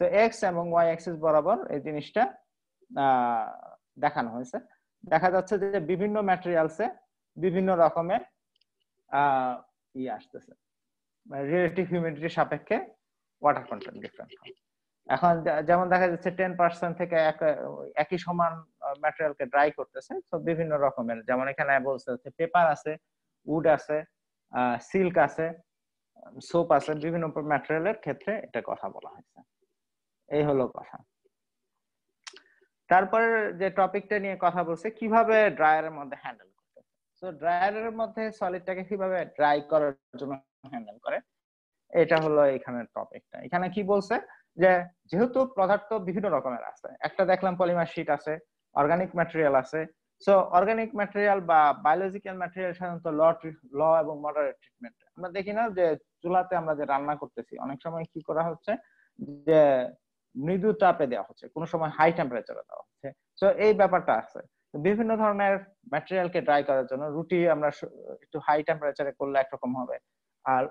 সো এক্স এবং ওয়াই অ্যাক্সিস বরাবর এই জিনিসটা দেখানো হয়েছে। দেখা যাচ্ছে যে বিভিন্ন ম্যাটেরিয়ালসে বিভিন্ন রকমের ই আসতেছে। রিলেটিভ হিউমিডিটির সাপেক্ষে ওয়াটার কন্টেন্ট ডিফারেন্ট হয়। এখন যেমন দেখা যাচ্ছে টেন পার্সেন্ট থেকে এক- একই সমান ম্যাটেরিয়ালকে ড্রাই করতেছে তো বিভিন্ন রকমের, যেমন এখানে বলছে পেপার আছে উড আছে সিল্ক আছে সোপ আছে, বিভিন্ন ম্যাটেরিয়ালের ক্ষেত্রে এটা কথা বলা হয়েছে। এই হলো কথা। তারপরে যে টপিকটা নিয়ে কথা বলছে, কীভাবে ড্রায়ারের মধ্যে হ্যান্ডেল করতে তো ড্রায়ারের মধ্যে সলিডটাকে কীভাবে ড্রাই করার জন্য হ্যান্ডেল করে। এটা হলো এখানের টপিকটা এখানে কি বলছে? যে যেহেতু পদার্থ বিভিন্ন রকমের আছে, একটা দেখলাম পলিমার শিট আছে অর্গানিক ম্যাটেরিয়াল আছে। সো অর্গানিক ম্যাটেরিয়াল বা বায়োলজিক্যাল ম্যাটেরিয়াল সাধারণত ল ল এবং মডারেট ট্রিটমেন্ট আমরা দেখি না যে চুলাতে আমরা যে রান্না করতেছি, অনেক সময় কি করা হচ্ছে? যে মৃদু তাপে দেওয়া হচ্ছে, কোনো সময় হাই টেম্পারেচারে দেওয়া হচ্ছে। তো এই ব্যাপারটা আছে। বিভিন্ন ধরনের ম্যাটেরিয়ালকে ড্রাই করার জন্য রুটি আমরা একটু হাই টেম্পারেচারে করলে একরকম হবে। আর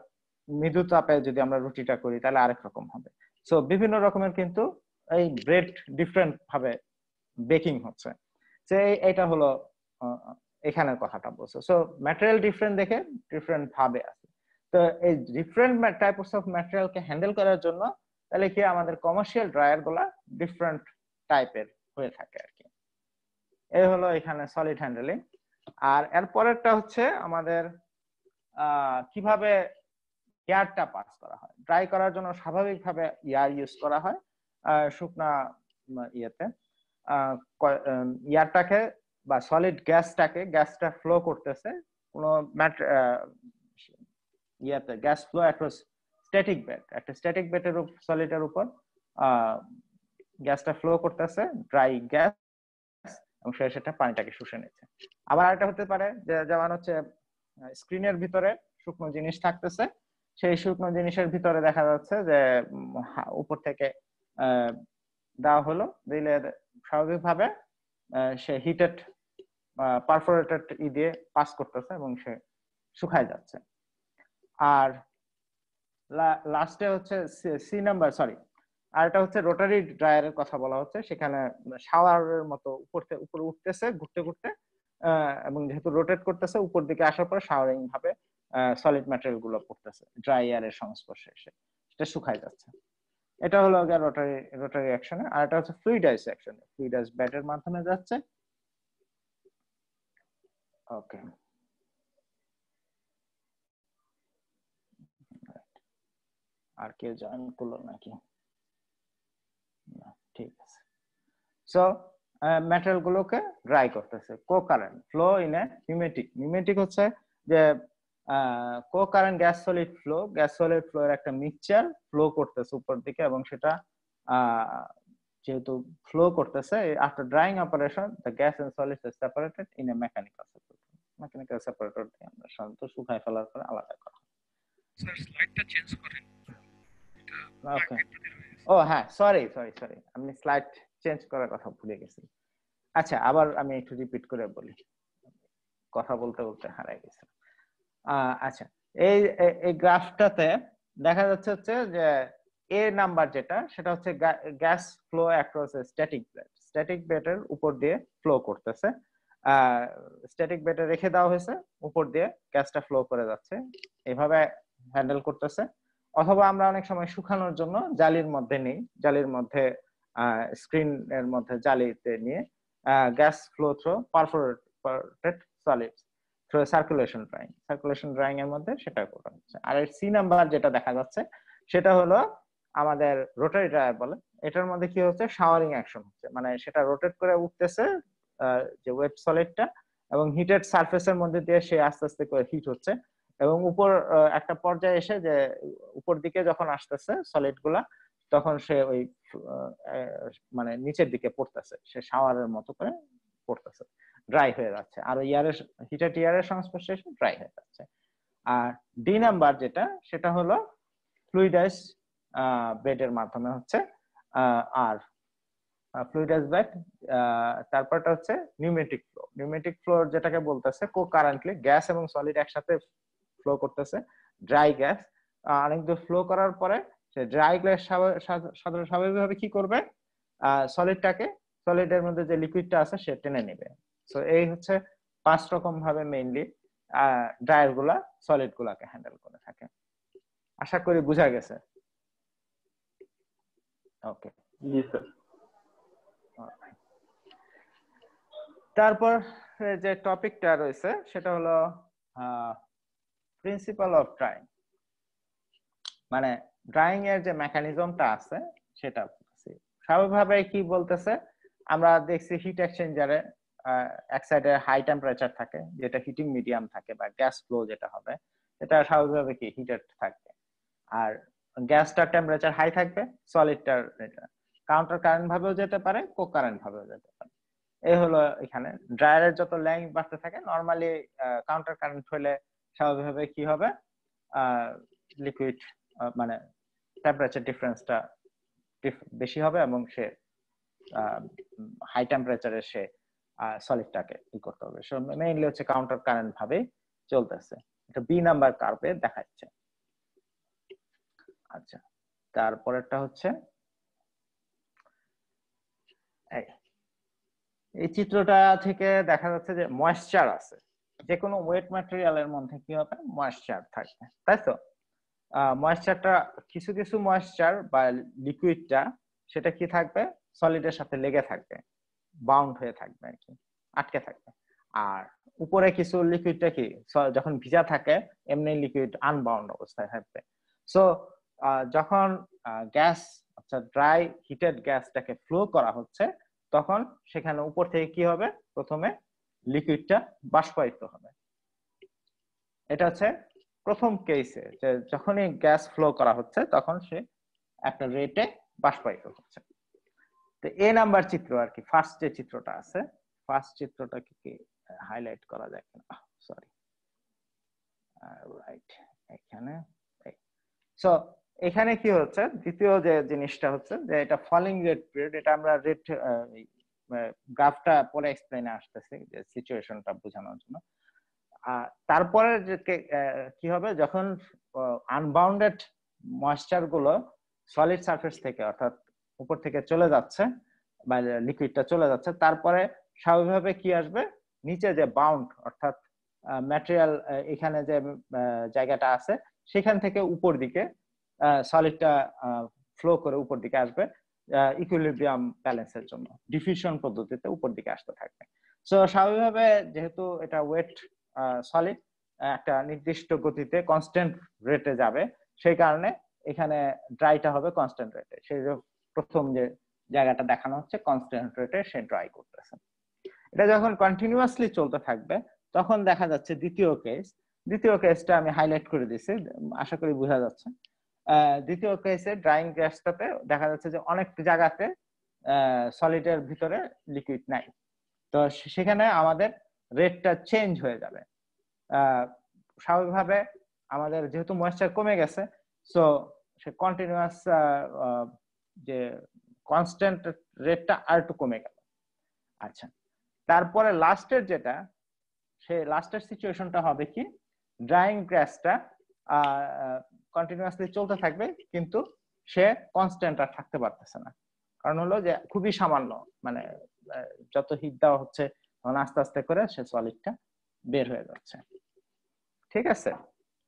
মৃদু তাপে যদি আমরা রুটিটা করি, তাহলে আরেক রকম হবে। সো বিভিন্ন রকমের কিন্তু এই ব্রেড ডিফারেন্ট ভাবে বেকিং হচ্ছে। যে এটা হলো এখানের কথাটা বলছে। সো ম্যাটেরিয়াল ডিফারেন্ট দেখে ডিফারেন্ট ভাবে আছে। তো এই ডিফারেন্ট টাইপস অফ ম্যাটেরিয়ালকে হ্যান্ডেল করার জন্য, তাহলে কি আমাদের কমার্শিয়াল ড্রায়ারগুলা ডিফারেন্ট টাইপের হয়ে থাকে আর কি। এই হলো এখানে সলিড হ্যান্ডেলিং আর এর পরেরটা হচ্ছে আমাদের কীভাবে এয়ারটা পাস করা হয়? ড্রাই করার জন্য স্বাভাবিকভাবে এয়ার ইউজ করা হয় শুকনা ইয়েতে। এয়ারটাকে বা সলিড গ্যাসটাকে গ্যাসটা ফ্লো করতেছে, কোনো ইয়েতে gas flow across static bed একটা স্ট্যাটিক বেডের সলিডের উপর গ্যাসটা ফ্লো করতেছে ড্রাই গ্যাস এবং সেটা পানিটাকে শুষে নিচ্ছে। আবার আরেকটা হতে পারে, যে, যেমন হচ্ছে স্ক্রিনের ভিতরে শুকনো জিনিস থাকতেছে। সেই শুকনো জিনিসের ভিতরে দেখা যাচ্ছে যে উপর থেকে দেওয়া হলো। দিলে স্বাভাবিকভাবে সে হিটেড পারফোরেটেড ই দিয়ে পাস করতেছে এবং সে শুকায় যাচ্ছে। আর লাস্টে হচ্ছে সি নাম্বার সরি আর এটা হচ্ছে রোটারি ড্রায়ারের কথা বলা হচ্ছে। সেখানে শাওয়ারের মতো উপর উপরে উঠতেছে, ঘুরতে ঘুরতে। এবং যেহেতু রোটেট করতেছে, উপর দিকে আসার পরে শাওয়ারিং ভাবে সলিড ম্যাটেরিয়ালগুলো পড়তেছে ড্রাই এয়ারের সংস্পর্শে এসে। সেটা শুকায় যাচ্ছে। এটা হলো গিয়ে রোটারি রোটারি অ্যাকশনে আর এটা হচ্ছে ফ্লুইডাইজ অ্যাকশনে ফ্লুইডাইজ ব্যাটের মাধ্যমে যাচ্ছে। ওকে আর কেউ জয়েন করল নাকি? ঠিক আছে। সো ম্যাটেরিয়াল গুলোকে ড্রাই করতেছে। Co current flow in a pneumatic pneumatic হচ্ছে যে co current gas solid flow gas solid flow এর একটা মিক্সচার ফ্লো করতেছে উপর দিকে এবং সেটা যেহেতু ফ্লো করতেছে after drying operation the gas and solid is separated in a mechanical separator mechanical separator দিয়ে আমরা শান্ত শুকায় ফেলার পরে আলাদা করা। স্যার স্লাইডটা চেঞ্জ করেন। এটা ওকে ও হ্যাঁ সরি সরি সরি আমি স্লাইড চেঞ্জ করার কথা ভুলে গেছি। আচ্ছা আবার আমি একটু রিপিট করে বলি। কথা বলতে বলতে হারাই গেছি। আচ্ছা এই- এই গ্রাফটাতে দেখা যাচ্ছে হচ্ছে যে এ নাম্বার যেটা, সেটা হচ্ছে gas flow across static bed static বেডের উপর দিয়ে ফ্লো করতেছে। স্ট্যাটিক বেডে রেখে দেওয়া হয়েছে, উপর দিয়ে গ্যাসটা ফ্লো করে যাচ্ছে। এভাবে হ্যান্ডেল করতেছে। অথবা আমরা অনেক সময় শুকানোর জন্য জালির মধ্যে নেই। জালির মধ্যে স্ক্রিন এর মধ্যে জালিতে নিয়ে gas flow through perforated solids through circulation drying circulation drying এর মধ্যে সেটা করা হচ্ছে। আর এর সি নাম্বার যেটা দেখা যাচ্ছে, সেটা হলো আমাদের রোটারি ড্রায়ার বলে। এটার মধ্যে কি হচ্ছে? শাওয়ারিং অ্যাকশন হচ্ছে। মানে সেটা রোটেট করে উঠতেছে যে ওয়েট সলিডটা এবং হিটেড সারফেসের মধ্যে দিয়ে সে আস্তে আস্তে করে হিট হচ্ছে এবং উপর একটা পর্যায়ে এসে যে উপর দিকে যখন আসতেছে সলিডগুলা, তখন সে ওই মানে নিচের দিকে পড়তেছে। সে শাওয়ারের মতো করে পড়তেছে। ড্রাই হয়ে যাচ্ছে। আর ইয়ারের হিটার ইয়ারের সংস্পর্শে এসে ড্রাই হয়ে যাচ্ছে। আর ডি নাম্বার যেটা, সেটা হলো ফ্লুইডাইজ বেডের মাধ্যমে হচ্ছে আর ফ্লুইডাইজ বেড তারপরটা হচ্ছে নিউমেটিক ফ্লো নিউমেটিক ফ্লো যেটাকে বলতেছে কো কারেন্টলি গ্যাস এবং সলিড একসাথে ফ্লো করতেছে ড্রাই গ্যাস অনেক দূর ফ্লো করার পরে ড্রাই গ্যাস সাধারণ স্বাভাবিকভাবে কি করবে? সলিডটাকে সলিডের মধ্যে যে লিকুইডটা আছে সে টেনে নেবে। সো এই হচ্ছে পাঁচ রকম ভাবে মেইনলি ড্রায়ারগুলা সলিড গুলাকে হ্যান্ডেল করে থাকে। আশা করি বোঝা গেছে? ওকে জি স্যার তারপর যে টপিকটা রয়েছে সেটা হলো প্রিন্সিপাল অফ ড্রাইং মানে ড্রাইং এর যে মেকানিজমটা আছে, সেটা স্বাভাবিকভাবে কি বলতেছে? আমরা দেখছি হিট এক্সচেঞ্জারে এক সাইডে হাই টেম্পারেচার থাকে, যেটা হিটিং মিডিয়াম থাকে বা গ্যাস ফ্লো যেটা হবে সেটা স্বাভাবিকভাবে কি? হিটেড থাকবে আর গ্যাসটার টেম্পারেচার হাই থাকবে সলিডটার এটা। কাউন্টার কারেন্ট ভাবেও যেতে পারে কো কারেন্ট ভাবেও যেতে পারে। এই হলো এখানে। ড্রায়ারের যত লেন্থ বাড়তে থাকে নর্মালি কাউন্টার কারেন্ট হলে স্বাভাবিকভাবে কি হবে? লিকুইড মানে টেম্পারেচার ডিফারেন্সটা বেশি হবে এবং সে হাই টেম্পারেচারে সে সলিডটাকে ই করতে হবে। সো মেইনলি হচ্ছে কাউন্টার কারেন্ট ভাবে চলতেছে। এটা বি নাম্বার কার্ভে দেখাচ্ছে। আচ্ছা তারপরেরটা হচ্ছে, এই চিত্রটা থেকে দেখা যাচ্ছে যে ময়েশ্চার আছে। যে কোনো ওয়েট ম্যাটেরিয়ালের মধ্যে কি হবে? ময়েশ্চার থাকবে। তাই তো? ময়েশ্চারটা কিছু কিছু ময়েশ্চার বা লিকুইডটা সেটা কি থাকবে? সলিডের সাথে লেগে থাকবে বাউন্ড হয়ে থাকবে আর কি, আটকে থাকবে। আর উপরে কিছু লিকুইডটা কি? যখন ভিজা থাকে, এমনি লিকুইড আনবাউন্ড অবস্থায় থাকবে। সো যখন গ্যাস আচ্ছা ড্রাই হিটেড গ্যাসটাকে ফ্লো করা হচ্ছে, তখন সেখানে উপর থেকে কি হবে? প্রথমে লিকুইডটা বাষ্পায়িত হবে। এটা হচ্ছে প্রথম কেসে যে যখনই গ্যাস ফ্লো করা হচ্ছে, তখন সে একটা রেটে বাষ্পায়িত হচ্ছে। তো এ নাম্বার চিত্র আর কি ফার্স্ট যে চিত্রটা আছে ফার্স্ট চিত্রটাকে কি হাইলাইট করা যায় কিনা? সরি রাইট এখানে সো এখানে কি হচ্ছে? দ্বিতীয় যে জিনিসটা হচ্ছে যে এটা ফলিং রেট পিরিয়ড এটা আমরা রেট গ্রাফটা পরে এক্সপ্লেনে আসতেছে যে সিচুয়েশনটা বোঝানোর জন্য। তারপরে কি হবে? যখন আনবাউন্ডেড ময়েশ্চারগুলো সলিড সারফেস থেকে, অর্থাৎ উপর থেকে চলে যাচ্ছে, বা লিকুইডটা চলে যাচ্ছে, তারপরে স্বাভাবিকভাবে কি আসবে? নিচে যে বাউন্ড অর্থাৎ ম্যাটেরিয়াল এখানে যে জায়গাটা আছে, সেখান থেকে উপর দিকে সলিডটা ফ্লো করে উপর দিকে আসবে ইকুইলিব্রিয়াম ব্যালেন্সের জন্য। ডিফিউশন পদ্ধতিতে উপর দিকে আসতে থাকবে। সো স্বাভাবিকভাবে যেহেতু এটা ওয়েট সলিড একটা নির্দিষ্ট গতিতে কনস্ট্যান্ট রেটে যাবে। সেই কারণে এখানে ড্রাইটা হবে কনস্ট্যান্ট রেটে সেই প্রথম যে জায়গাটা দেখানো হচ্ছে কনস্ট্যান্ট রেটে সে ড্রাই করতেছে। এটা যখন কন্টিনিউয়াসলি চলতে থাকবে, তখন দেখা যাচ্ছে দ্বিতীয় কেস দ্বিতীয় কেসটা আমি হাইলাইট করে দিছি আশা করি বোঝা যাচ্ছে। দ্বিতীয় কেসে ড্রাইং গ্যাসটাতে দেখা যাচ্ছে যে অনেক জায়গাতে সলিডের ভিতরে লিকুইড নাই। তো সেখানে আমাদের রেটটা চেঞ্জ হয়ে যাবে। স্বাভাবিকভাবে আমাদের যেহেতু ময়েশ্চার কমে গেছে সো সে কন্টিনিউয়াস যে কনস্ট্যান্ট রেটটা আর একটু কমে গেল। আচ্ছা তারপরে লাস্টের যেটা, সে লাস্টের সিচুয়েশনটা হবে কি? ড্রাইং গ্যাসটা কন্টিনিউয়াসলি চলতে থাকবে, কিন্তু সে কনস্ট্যান্ট আর থাকতে পারতেছে না। কারণ হলো যে খুবই সামান্য মানে যত হিট দেওয়া হচ্ছে তখন আস্তে আস্তে করে সে সলিডটা বের হয়ে যাচ্ছে। ঠিক আছে?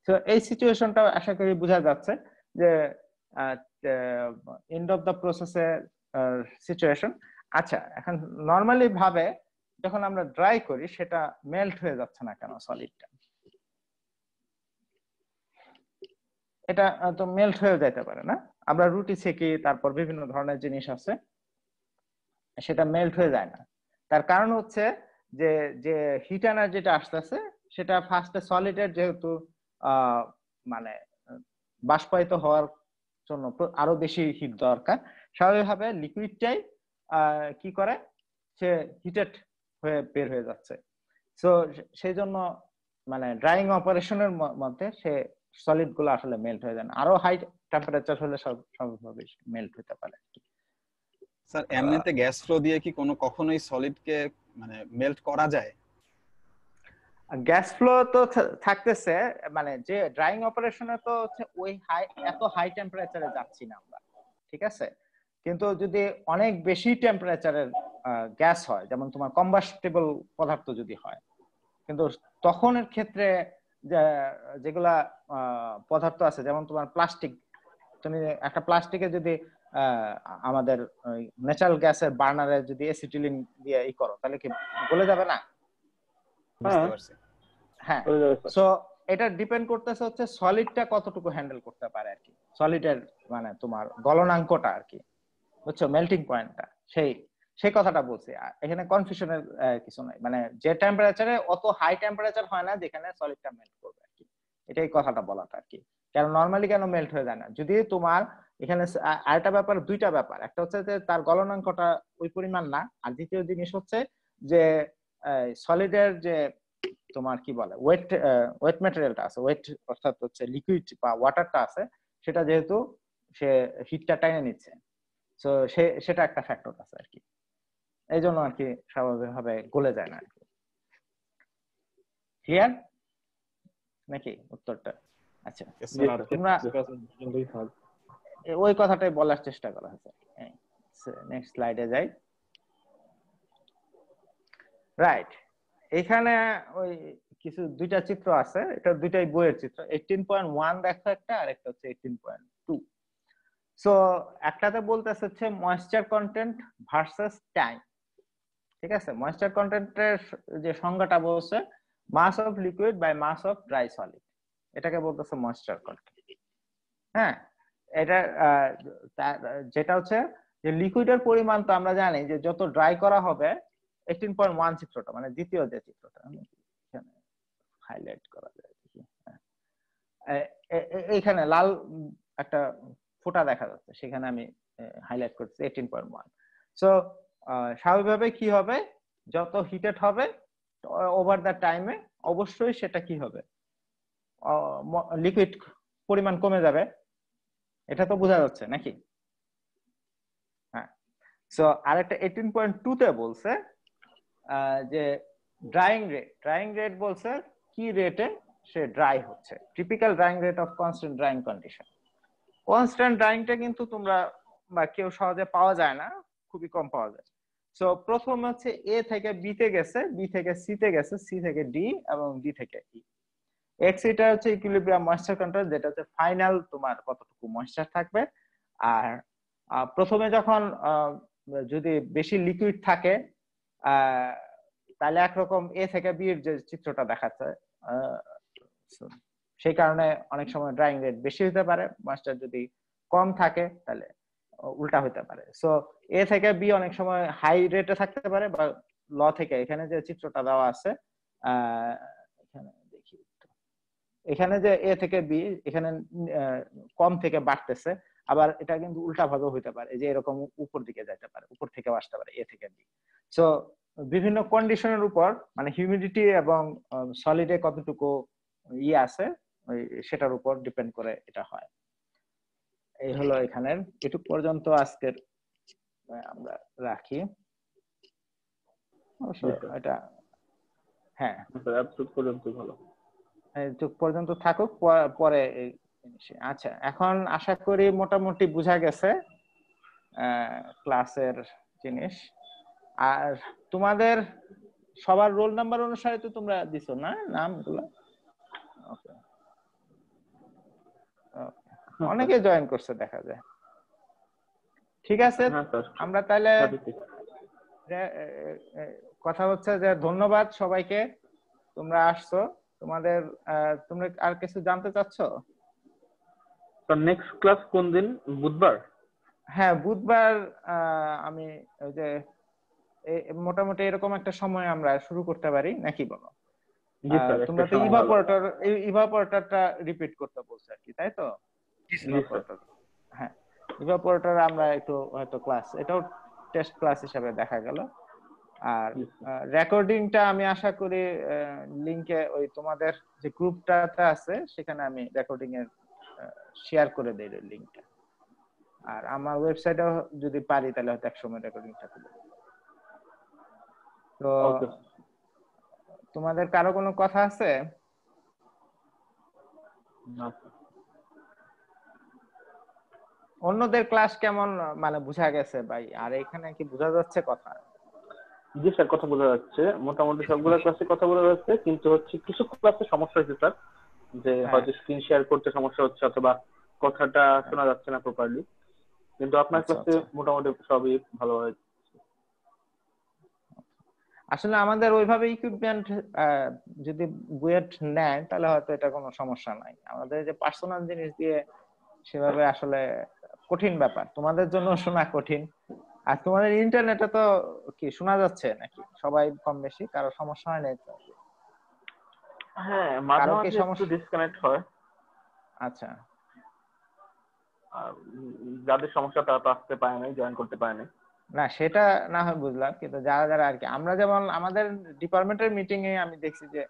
তো এই সিচুয়েশনটা আশা করি বোঝা যাচ্ছে যে এন্ড অফ দ্য প্রসেসের সিচুয়েশন আচ্ছা এখন নর্মালি ভাবে যখন আমরা ড্রাই করি, সেটা মেল্ট হয়ে যাচ্ছে না কেন সলিডটা এটা তো মেল্ট হয়ে যেতে পারে না। আমরা রুটি সেকি তারপর বিভিন্ন ধরনের জিনিস আছে, সেটা মেল্ট হয়ে যায় না। তার কারণ হচ্ছে যে যে হিট এনার্জিটা আসতেছে সেটা ফার্স্টে সলিডের যেহেতু মানে বাষ্পায়িত হওয়ার জন্য আরও বেশি হিট দরকার। স্বাভাবিকভাবে লিকুইডটাই কি করে? সে হিটেড হয়ে বের হয়ে যাচ্ছে। সো সেই জন্য মানে ড্রাইং অপারেশনের মধ্যে সে সলিডগুলো আসলে মেল্ট হয়ে যায় আরও হাই টেম্পারেচার হলে সব স্বাভাবিকভাবে মেল্ট হতে পারে। স্যার এমনিতে গ্যাস ফ্লো দিয়ে কি কোনো কখনোই সলিড কে মানে মেল্ট করা যায়? গ্যাস ফ্লো তো থাকতেছে মানে যে ড্রাইং অপারেশনে তো ওই হাই এত হাই টেম্পারেচারে যাচ্ছি না আমরা, ঠিক আছে? কিন্তু যদি অনেক বেশি টেম্পারেচারের গ্যাস হয়, যেমন তোমার কম্বাস্টেবল পদার্থ যদি হয়, কিন্তু তখনের ক্ষেত্রে যেগুলা পদার্থ আছে, যেমন তোমার প্লাস্টিক তুমি একটা প্লাস্টিকে যদি আমাদের ন্যাচারাল গ্যাসের বার্নারে যদি এসিটিলিন দিয়ে ই করো তাহলে কি গলে যাবে না? হ্যাঁ। পারছি। হ্যাঁ। সো এটা ডিপেন্ড করতেছে হচ্ছে সলিডটা কতটুকু হ্যান্ডেল করতে পারে আর কি। সলিডের মানে তোমার গলনাঙ্কটা আর কি। বুঝছ? মেল্টিং পয়েন্টটা সেই সেই কথাটা বলছি। আর এখানে কনফিউশনের কিছু নাই। মানে যে টেম্পারেচারে অত হাই টেম্পারেচার হয় না যেখানে সলিডটা মেল্ট করবে আর কি। এটাই কথাটা বলাটা আর কি। কারণ নর্মালি কেন মেল্ট হয়ে যায় না? যদি তোমার এখানে আরেকটা ব্যাপার, দুইটা ব্যাপার। একটা হচ্ছে যে তার গলনাঙ্কটা ওই পরিমাণ না। আর দ্বিতীয় জিনিস হচ্ছে যে সলিডের যে তোমার কি বলে ওয়েট ওয়েট ম্যাটেরিয়ালটা আছে ওয়েট অর্থাৎ হচ্ছে লিকুইড বা ওয়াটারটা আছে, সেটা যেহেতু সে হিটটা টেনে নিচ্ছে। তো সে, সেটা একটা ফ্যাক্টর আছে আর কি। এই জন্য আর কি স্বাভাবিকভাবে গলে যায় না আর কি। ক্লিয়ার নাকি উত্তরটা? আচ্ছা তোমরা ওই কথাটাই বলার চেষ্টা করা হয়েছে। নেক্সট স্লাইডে যাই। রাইট এখানে ওই কিছু দুইটা চিত্র আছে এটা দুইটাই বইয়ের চিত্র। এইটিন পয়েন্ট ওয়ান দেখো একটা আর একটা হচ্ছে এইটিন পয়েন্ট টু সো একটাতে বলতেছে হচ্ছে ময়েশ্চার কন্টেন্ট ভার্সেস টাইম ঠিক আছে? ময়েশ্চার কন্টেন্টের যে সংজ্ঞাটা বলছে mass of liquid by mass of dry solid এটাকে বলতেছে ময়েশ্চার কন্টেন্ট হ্যাঁ এটা যেটা হচ্ছে যে লিকুইডের পরিমাণ তো আমরা জানি যে যত ড্রাই করা হবে এইটিন পয়েন্ট ওয়ান চিত্রটা মানে দ্বিতীয় যে চিত্রটা হাইলাইট করা যায় হ্যাঁ। এইখানে লাল একটা ফোঁটা দেখা যাচ্ছে, সেখানে আমি হাইলাইট করছি এইটিন পয়েন্ট ওয়ান সো স্বাভাবিকভাবে কি হবে? যত হিটেড হবে ওভার দ্য টাইমে অবশ্যই সেটা কি হবে? লিকুইড পরিমাণ কমে যাবে। এটা তো বোঝা যাচ্ছে, নাকি? হ্যাঁ। সো আরেকটা এইটিন পয়েন্ট টু তে বলছে যে ড্রাইং রেট ড্রাইং রেট বলছে কি রেটে সে ড্রাই হচ্ছে। Typical drying rate of constant drying condition constant ড্রাইংটা কিন্তু তোমরা বা কেউ সহজে পাওয়া যায় না, খুবই কম পাওয়া যায়। সো প্রথম হচ্ছে এ থেকে বি তে গেছে বি থেকে সি তে গেছে সি থেকে ডি এবং ডি থেকে ই এক্স এটা হচ্ছে ইকুইলিব্রিয়াম ময়েশ্চার কন্ট্রোল যেটা হচ্ছে ফাইনাল তোমার কতটুকু ময়েশ্চার থাকবে আর প্রথমে যখন যদি বেশি লিকুইড থাকে তাহলে একরকম এ থেকে বি যে চিত্রটা দেখাচ্ছে সেই কারণে অনেক সময় ড্রাইং রেট বেশি হতে পারে ময়েশ্চার যদি কম থাকে, তাহলে উল্টা হতে পারে সো এ থেকে বি অনেক সময় হাই রেটে থাকতে পারে, বা ল থেকে এখানে যে চিত্রটা দেওয়া আছে, আহ। এখানে যে এ থেকে বি এখানে কম থেকে বাড়তেছে আবার এটা কিন্তু উল্টা ভাবে হইতে পারে যে এরকম উপর দিকে যাইতে পারে উপর থেকেও আসতে পারে এ থেকে বি। সো বিভিন্ন কন্ডিশনের উপর মানে হিউমিডিটি এবং সলিডে কতটুকু ইয়ে আছে ওই সেটার উপর ডিপেন্ড করে এটা হয়। এই হলো এখানের এটুক পর্যন্ত আজকের আমরা রাখি। অবশ্য এটা হ্যাঁ। অ্যাবসুট পর্যন্ত ভালো। এইটুক পর্যন্ত থাকুক পরে আচ্ছা এখন আশা করি মোটামুটি বোঝা গেছে ক্লাসের জিনিস। আর তোমাদের সবার রোল নাম্বার অনুসারে তো তোমরা দিছো না নামগুলো? অনেকে জয়েন করছে দেখা যায়। ঠিক আছে হ্যাঁ আমরা তাহলে ঠিক। যে- এ- এ- এ- কথা হচ্ছে যে ধন্যবাদ সবাইকে তোমরা আসছো। তোমাদের আহ, তোমরা আর কিছু জানতে চাচ্ছ? স্যার নেক্সট ক্লাস কোন দিন? বুধবার? হ্যাঁ বুধবার আহ, আমি ওই যে মোটামুটি এরকম একটা সময় আমরা শুরু করতে পারি নাকি বলো? তোমরা তো ইভাপোরেটর ইভাপোরেটরটা রিপিট করতে বলছো আর কি তাই তো? হ্যাঁ ইভাপোরেটর আমরা একটু হয়তো ক্লাস এটাও টেস্ট ক্লাস হিসাবে দেখা গেল। আর। রেকর্ডিংটা আমি আশা করি লিংকে ওই তোমাদের যে গ্রুপটাতে আছে সেখানে আমি রেকর্ডিং এর শেয়ার করে দেই লিংকটা আর আমার ওয়েবসাইটেও যদি পারি তাহলে হয়তো একসময় রেকর্ডিংটা দেব। তো তোমাদের কারও কোনো কথা আছে? অন্যদের ক্লাস কেমন মানে বোঝা গেছে ভাই? আর এখানে কি বোঝা যাচ্ছে কথা? জি স্যার কথা বোঝা যাচ্ছে মোটামুটি সবগুলো ক্লাসে কথা বোঝা যাচ্ছে কিন্তু হচ্ছে কিছু ক্লাসে সমস্যা হয়েছে স্যার যে হ্যাঁ। হয়তো স্ক্রিন শেয়ার করতে সমস্যা হচ্ছে অথবা কথাটা শোনা যাচ্ছে না প্রপারলি কিন্তু আপনার আচ্ছা, ক্লাসে আচ্ছা। মোটামুটি সবই ভালো হয়েছে আসলে আমাদের ওইভাবে ইকুইপমেন্ট যদি বুয়েট নেয় তাহলে হয়তো এটা কোনো সমস্যা নাই আমাদের যে পার্সোনাল জিনিস দিয়ে সেভাবে আসলে কঠিন ব্যাপার তোমাদের জন্য শোনা কঠিন আর তোমাদের ইন্টারনেটে তো কি শোনা যাচ্ছে নাকি? সবাই কম বেশি কারও সমস্যা হয় নাই তো? হ্যাঁ মাঝে মাঝে একটু ডিসকানেক্ট হয়। আচ্ছা। যাদের সমস্যা তারা তো আসতে পারে নাই জয়েন করতে পারে নাই। না সেটা না হয় বুঝলাম কিন্তু যারা যারা আর কি আমরা যেমন আমাদের ডিপার্টমেন্টের মিটিং এ আমি দেখছি যে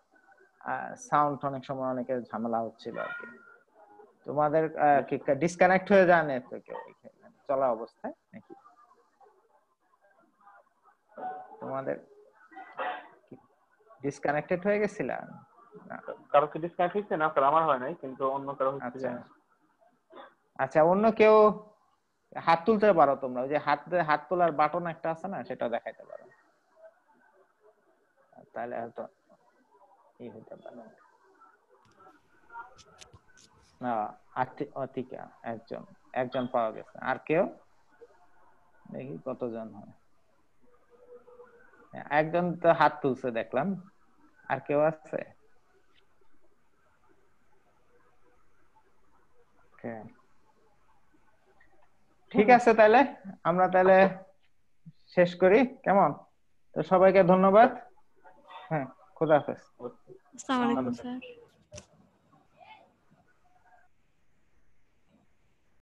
সাউন্ড অনেক সময় অনেকের ঝামেলা হচ্ছিল আর কি। তোমাদের ডিসকানেক্ট হয়ে। যায় নেট থেকে এখানে চলা অবস্থায় নাকি? তোমাদের ডিসকানেক্টেড হয়ে গেছিল? কারও কি ডিসকানেক্ট হয়েছে? না স্যার আমার হয় নাই কিন্তু অন্য কারও হচ্ছে আচ্ছা। আচ্ছা অন্য কেউ হাত তুলতে পারো তোমরা ওই যে হাত হাত তোলার বাটন একটা আছে না সেটা দেখাইতে পারো। তাহলে হয়তো ই হতে পারে না। অতিকা একজন একজন পাওয়া গেছে। আর কেউ? দেখি কতজন হয়। একজন তো হাত তুলছে, দেখলাম। আর কেউ আছে. ঠিক আছে তাহলে, আমরা তাহলে শেষ করি। কেমন? তো সবাইকে ধন্যবাদ। হ্যাঁ খুদা হাফেজ। আসসালামু আলাইকুম, স্যার।